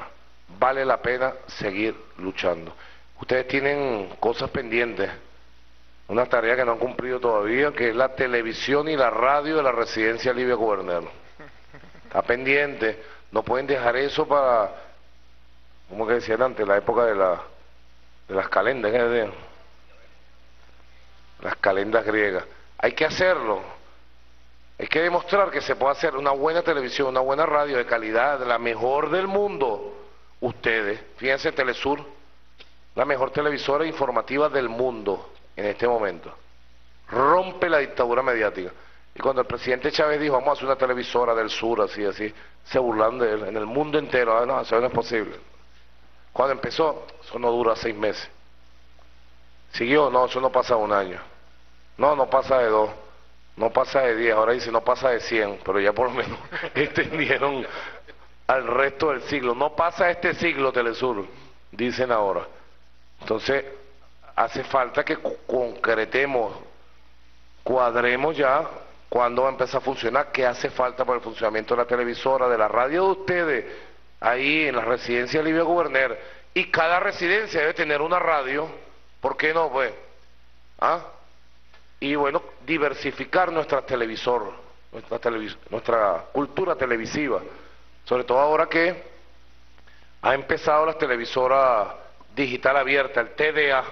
Vale la pena seguir luchando. Ustedes tienen cosas pendientes, una tarea que no han cumplido todavía, que es la televisión y la radio de la residencia Livia Gubernero. Está pendiente. No pueden dejar eso para, como que decían antes, la época de, la, de las calendas, ¿qué las calendas griegas. Hay que hacerlo. Hay que demostrar que se puede hacer una buena televisión, una buena radio de calidad, la mejor del mundo. Ustedes, fíjense, Telesur, la mejor televisora informativa del mundo en este momento. Rompe la dictadura mediática. Y cuando el presidente Chávez dijo, vamos a hacer una televisora del sur, así, así, se burlan de él, en el mundo entero, ah, no, eso no es posible. Cuando empezó, eso no dura seis meses. Siguió, no, eso no pasa un año. No, no pasa de dos, no pasa de diez, ahora dice no pasa de cien, pero ya por lo menos [LAUGHS] extendieron al resto del siglo. No pasa este siglo, Telesur, dicen ahora. Entonces, hace falta que concretemos, cuadremos ya cuándo va a empezar a funcionar, qué hace falta para el funcionamiento de la televisora, de la radio de ustedes, ahí en la residencia Livia Guberner, y cada residencia debe tener una radio, ¿por qué no? Pues, ¿ah? Y bueno, diversificar nuestra televisor, nuestra, nuestra cultura televisiva, sobre todo ahora que ha empezado la televisora digital abierta, el TDA,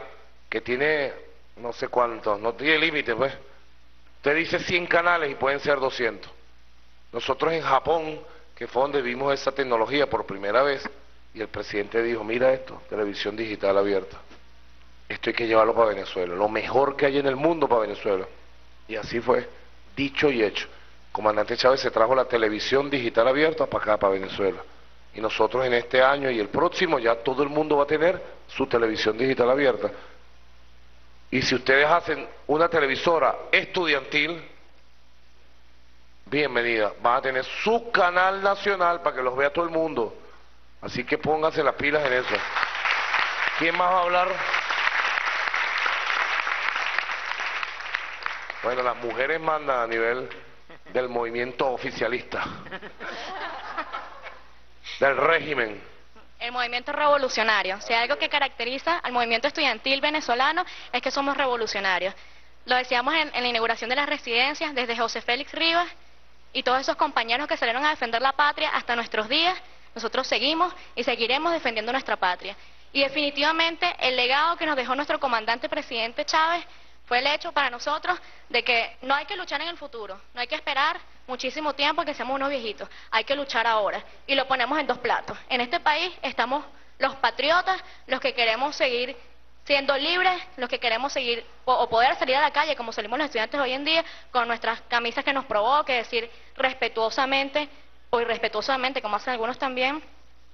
que tiene no sé cuántos, no tiene límite, pues Usted dice 100 canales y pueden ser 200. Nosotros en Japón, que fue donde vimos esa tecnología por primera vez, y el presidente dijo, mira esto, televisión digital abierta. Esto hay que llevarlo para Venezuela, lo mejor que hay en el mundo para Venezuela. Y así fue, dicho y hecho. Comandante Chávez se trajo la televisión digital abierta para acá, para Venezuela. Y nosotros en este año y el próximo ya todo el mundo va a tener su televisión digital abierta. Y si ustedes hacen una televisora estudiantil, bienvenida, van a tener su canal nacional para que los vea todo el mundo. Así que pónganse las pilas en eso. ¿Quién más va a hablar? Bueno, las mujeres mandan a nivel del movimiento oficialista, del régimen el movimiento revolucionario. Si hay algo que caracteriza al movimiento estudiantil venezolano es que somos revolucionarios. Lo decíamos en, la inauguración de las residencias, desde José Félix Rivas y todos esos compañeros que salieron a defender la patria hasta nuestros días, nosotros seguimos y seguiremos defendiendo nuestra patria. Y definitivamente el legado que nos dejó nuestro comandante presidente Chávez fue el hecho para nosotros de que no hay que luchar en el futuro, no hay que esperar muchísimo tiempo que seamos unos viejitos, hay que luchar ahora y lo ponemos en dos platos. En este país estamos los patriotas, los que queremos seguir siendo libres, los que queremos seguir o, poder salir a la calle como salimos los estudiantes hoy en día con nuestras camisas que nos provoque, decir respetuosamente o irrespetuosamente, como hacen algunos también,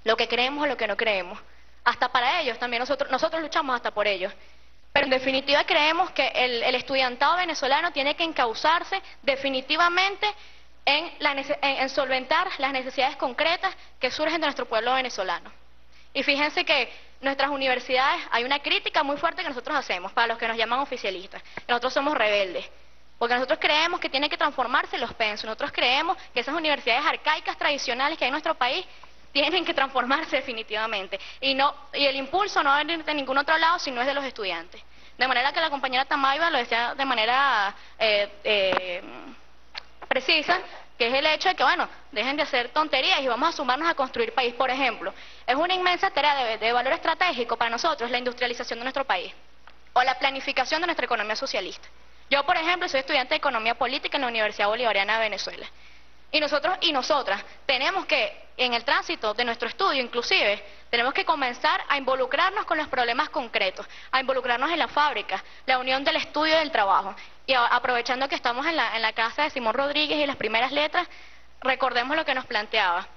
lo que creemos o lo que no creemos. Hasta para ellos también nosotros, nosotros luchamos hasta por ellos. Pero en definitiva creemos que el, el estudiantado venezolano tiene que encauzarse definitivamente en, solventar las necesidades concretas que surgen de nuestro pueblo venezolano. Y fíjense que nuestras universidades, hay una crítica muy fuerte que nosotros hacemos para los que nos llaman oficialistas, nosotros somos rebeldes. Porque nosotros creemos que tienen que transformarse los pensos, nosotros creemos que esas universidades arcaicas tradicionales que hay en nuestro país tienen que transformarse definitivamente. Y, no, y el impulso no va a venir de ningún otro lado si no es de los estudiantes. De manera que la compañera Tamaiba lo decía de manera eh, eh, precisa, que es el hecho de que, bueno, dejen de hacer tonterías y vamos a sumarnos a construir país, por ejemplo. Es una inmensa tarea de, de valor estratégico para nosotros la industrialización de nuestro país o la planificación de nuestra economía socialista. Yo, por ejemplo, soy estudiante de Economía Política en la Universidad Bolivariana de Venezuela. Y nosotros y nosotras tenemos que, en el tránsito de nuestro estudio inclusive, tenemos que comenzar a involucrarnos con los problemas concretos, a involucrarnos en la fábrica, la unión del estudio y del trabajo. Y aprovechando que estamos en la, en la casa de Simón Rodríguez y las primeras letras, recordemos lo que nos planteaba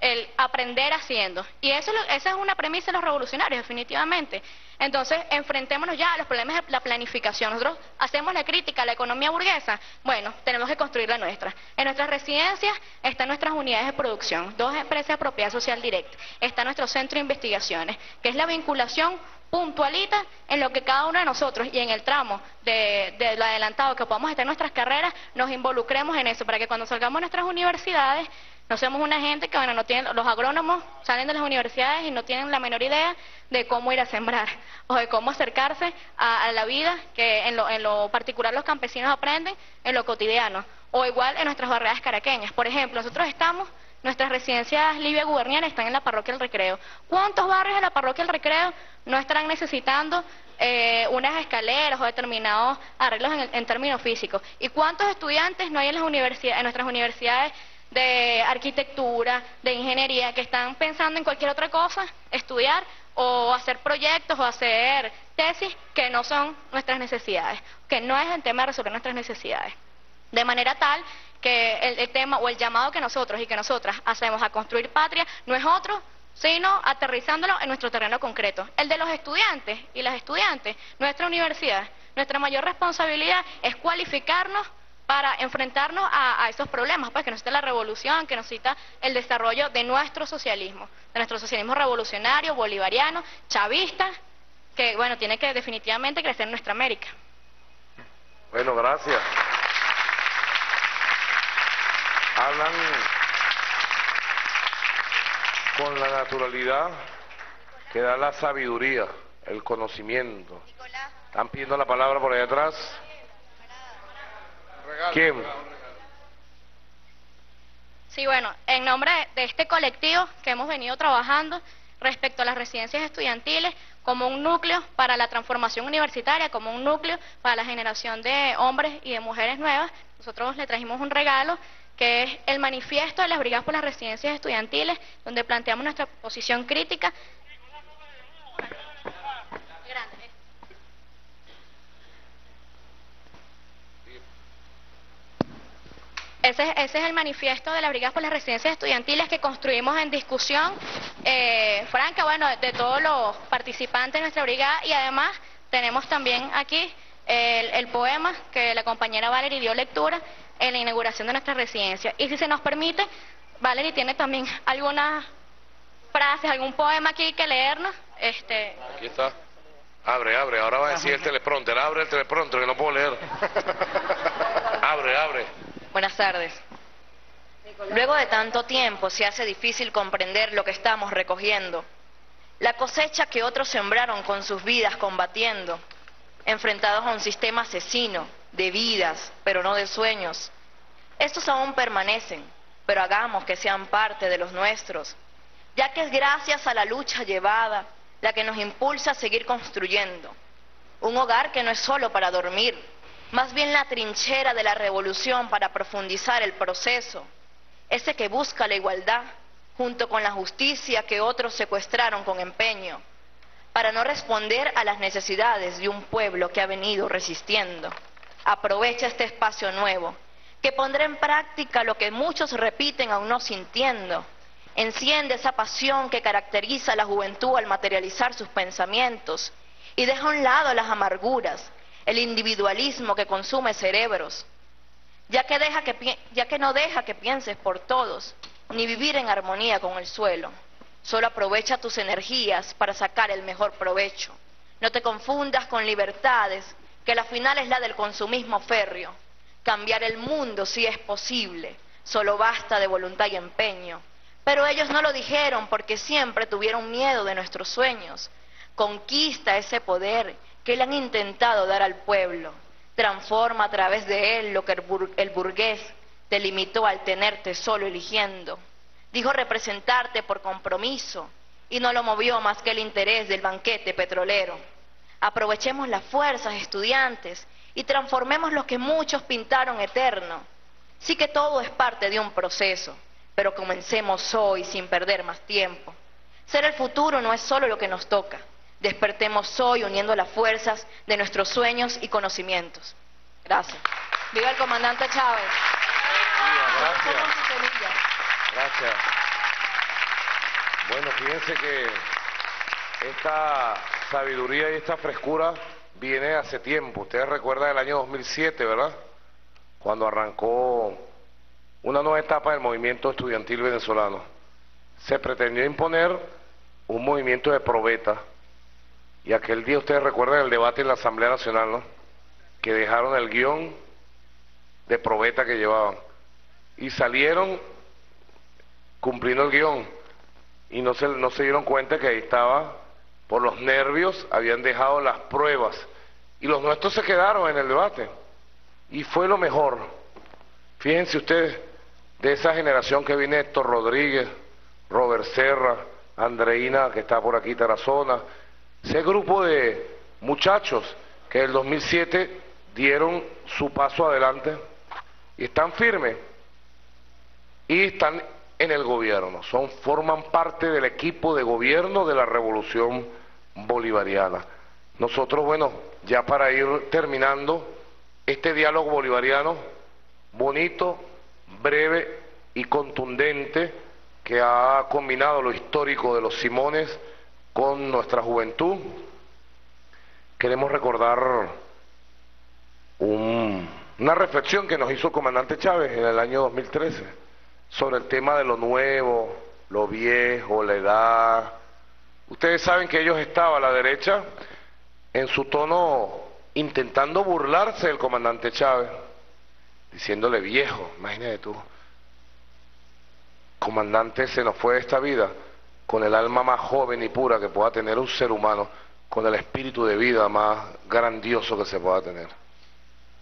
el aprender haciendo. Y eso, esa es una premisa de los revolucionarios, definitivamente. Entonces, enfrentémonos ya a los problemas de la planificación. Nosotros hacemos la crítica a la economía burguesa. Bueno, tenemos que construir la nuestra. En nuestras residencias están nuestras unidades de producción, dos empresas de propiedad social directa. Está nuestro centro de investigaciones, que es la vinculación puntualita en lo que cada uno de nosotros y en el tramo de, de, lo adelantado que podamos estar en nuestras carreras, nos involucremos en eso, para que cuando salgamos a nuestras universidades no seamos una gente que, bueno, no los agrónomos salen de las universidades y no tienen la menor idea de cómo ir a sembrar [LAUGHS] o de cómo acercarse a, la vida que en lo, en lo, particular los campesinos aprenden en lo cotidiano. O igual en nuestras barriadas caraqueñas. Por ejemplo, nosotros estamos, nuestras residencias Libia Guberniana están en la parroquia del Recreo. ¿Cuántos barrios de la parroquia del Recreo no estarán necesitando eh, unas escaleras o determinados arreglos en, términos físicos? ¿Y cuántos estudiantes no hay en, las en nuestras universidades de arquitectura, de ingeniería, que están pensando en cualquier otra cosa, estudiar o hacer proyectos o hacer tesis que no son nuestras necesidades, que no es el tema de resolver nuestras necesidades. De manera tal que el, tema o el llamado que nosotros y que nosotras hacemos a construir patria no es otro sino aterrizándolo en nuestro terreno concreto. El de los estudiantes y las estudiantes, nuestra universidad, nuestra mayor responsabilidad es cualificarnos para enfrentarnos a, esos problemas, pues que necesita la revolución, que necesita el desarrollo de nuestro socialismo, de nuestro socialismo revolucionario, bolivariano, chavista, que bueno, tiene que definitivamente crecer en nuestra América. Bueno, gracias. Hablan con la naturalidad que da la sabiduría, el conocimiento. ¿Están pidiendo la palabra por ahí atrás? ¿Quién? Sí, bueno, en nombre de este colectivo que hemos venido trabajando respecto a las residencias estudiantiles como un núcleo para la transformación universitaria, como un núcleo para la generación de hombres y de mujeres nuevas, nosotros le trajimos un regalo que es el manifiesto de las brigadas por las residencias estudiantiles, donde planteamos nuestra posición crítica Ese, es el manifiesto de las Brigadas por las Residencias Estudiantiles que construimos en discusión eh, franca, bueno, de todos los participantes de nuestra brigada y además tenemos también aquí el, poema que la compañera Valerie dio lectura en la inauguración de nuestra residencia. Y si se nos permite, Valerie tiene también algunas frases, algún poema aquí que leernos. Este... Aquí está. Abre, abre, ahora va a decir el teleprompter, abre el teleprompter que no puedo leer. [LAUGHS] abre, abre. Buenas tardes. Luego de tanto tiempo se hace difícil comprender lo que estamos recogiendo. La cosecha que otros sembraron con sus vidas combatiendo, enfrentados a un sistema asesino de vidas, pero no de sueños. Estos aún permanecen, pero hagamos que sean parte de los nuestros, ya que es gracias a la lucha llevada la que nos impulsa a seguir construyendo. Un hogar que no es solo para dormir, más bien la trinchera de la revolución para profundizar el proceso, ese que busca la igualdad junto con la justicia que otros secuestraron con empeño, para no responder a las necesidades de un pueblo que ha venido resistiendo. Aprovecha este espacio nuevo, que pondrá en práctica lo que muchos repiten aún no sintiendo. Enciende esa pasión que caracteriza a la juventud al materializar sus pensamientos y deja a un lado las amarguras, el individualismo que consume cerebros, ya que, deja que, no deja que pienses por todos, ni vivir en armonía con el suelo. Solo aprovecha tus energías para sacar el mejor provecho. No te confundas con libertades, que la final es la del consumismo férreo. Cambiar el mundo sí es posible, solo basta de voluntad y empeño. Pero ellos no lo dijeron porque siempre tuvieron miedo de nuestros sueños. Conquista ese poder que le han intentado dar al pueblo. Transforma a través de él lo que el burgués te limitó al tenerte solo eligiendo. Dijo representarte por compromiso y no lo movió más que el interés del banquete petrolero. Aprovechemos las fuerzas, estudiantes, y transformemos lo que muchos pintaron eterno. Sí que todo es parte de un proceso, pero comencemos hoy sin perder más tiempo. Ser el futuro no es solo lo que nos toca. Despertemos hoy uniendo las fuerzas de nuestros sueños y conocimientos. Gracias. Viva el comandante Chávez. Gracias. Gracias. Bueno, fíjense que esta sabiduría y esta frescura viene hace tiempo. Ustedes recuerdan el año 2007, ¿verdad? Cuando arrancó una nueva etapa del movimiento estudiantil venezolano. Se pretendió imponer un movimiento de probeta. Y aquel día ustedes recuerdan el debate en la Asamblea Nacional, ¿no? Que dejaron el guion de probeta que llevaban. Y salieron cumpliendo el guion. Y no se, no se dieron cuenta que ahí estaba, por los nervios, habían dejado las pruebas. Y los nuestros se quedaron en el debate. Y fue lo mejor. Fíjense ustedes, de esa generación que viene Héctor Rodríguez, Robert Serra, Andreina, que está por aquí, Tarazona, ese grupo de muchachos que en el 2007 dieron su paso adelante y están firmes y están en el gobierno, son forman parte del equipo de gobierno de la revolución bolivariana. Nosotros, bueno, ya para ir terminando este diálogo bolivariano bonito, breve y contundente que ha combinado lo histórico de los Simones con nuestra juventud, queremos recordar una reflexión que nos hizo el comandante Chávez en el año 2013 sobre el tema de lo nuevo, lo viejo, la edad. Ustedes saben que ellos estaban a la derecha en su tono intentando burlarse del comandante Chávez, diciéndole viejo, imagínate tú. Comandante se nos fue de esta vida con el alma más joven y pura que pueda tener un ser humano, con el espíritu de vida más grandioso que se pueda tener,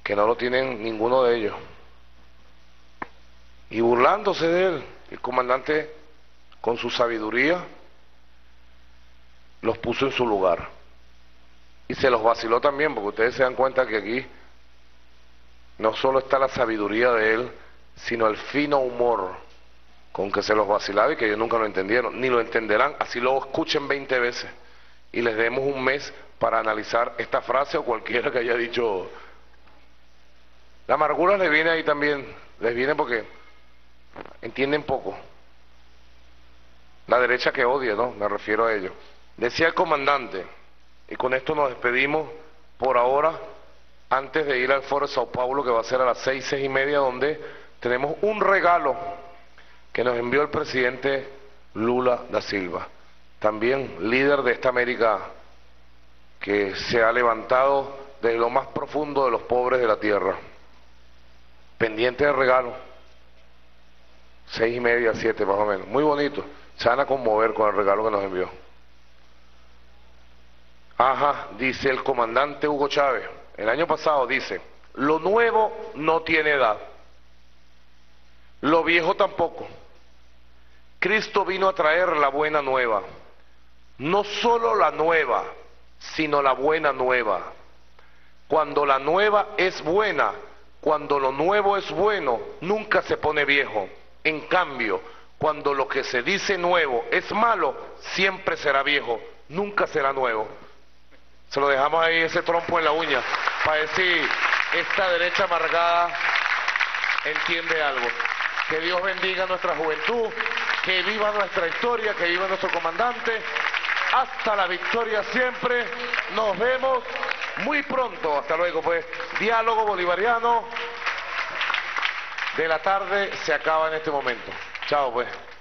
que no lo tienen ninguno de ellos. Y burlándose de él, el comandante, con su sabiduría, los puso en su lugar. Y se los vaciló también, porque ustedes se dan cuenta que aquí no solo está la sabiduría de él, sino el fino humor con que se los vacilaba y que ellos nunca lo entendieron, ni lo entenderán, así lo escuchen 20 veces y les demos un mes para analizar esta frase o cualquiera que haya dicho. La amargura les viene ahí también, les viene porque entienden poco. La derecha que odia, ¿no? Me refiero a ellos. Decía el comandante, y con esto nos despedimos por ahora, antes de ir al foro de Sao Paulo, que va a ser a las seis, seis y media, donde tenemos un regalo que nos envió el presidente Lula da Silva, también líder de esta América que se ha levantado desde lo más profundo de los pobres de la tierra. Pendiente de regalo. Seis y media, siete más o menos. Muy bonito. Se van a conmover con el regalo que nos envió. Ajá, dice el comandante Hugo Chávez. El año pasado dice, lo nuevo no tiene edad. Lo viejo tampoco. Cristo vino a traer la buena nueva. No solo la nueva, sino la buena nueva. Cuando la nueva es buena, cuando lo nuevo es bueno, nunca se pone viejo. En cambio, cuando lo que se dice nuevo es malo, siempre será viejo, nunca será nuevo. Se lo dejamos ahí ese trompo en la uña para decir, esta derecha amargada entiende algo. Que Dios bendiga nuestra juventud, que viva nuestra historia, que viva nuestro comandante. Hasta la victoria siempre. Nos vemos muy pronto. Hasta luego, pues. Diálogo bolivariano de la tarde se acaba en este momento. Chao, pues.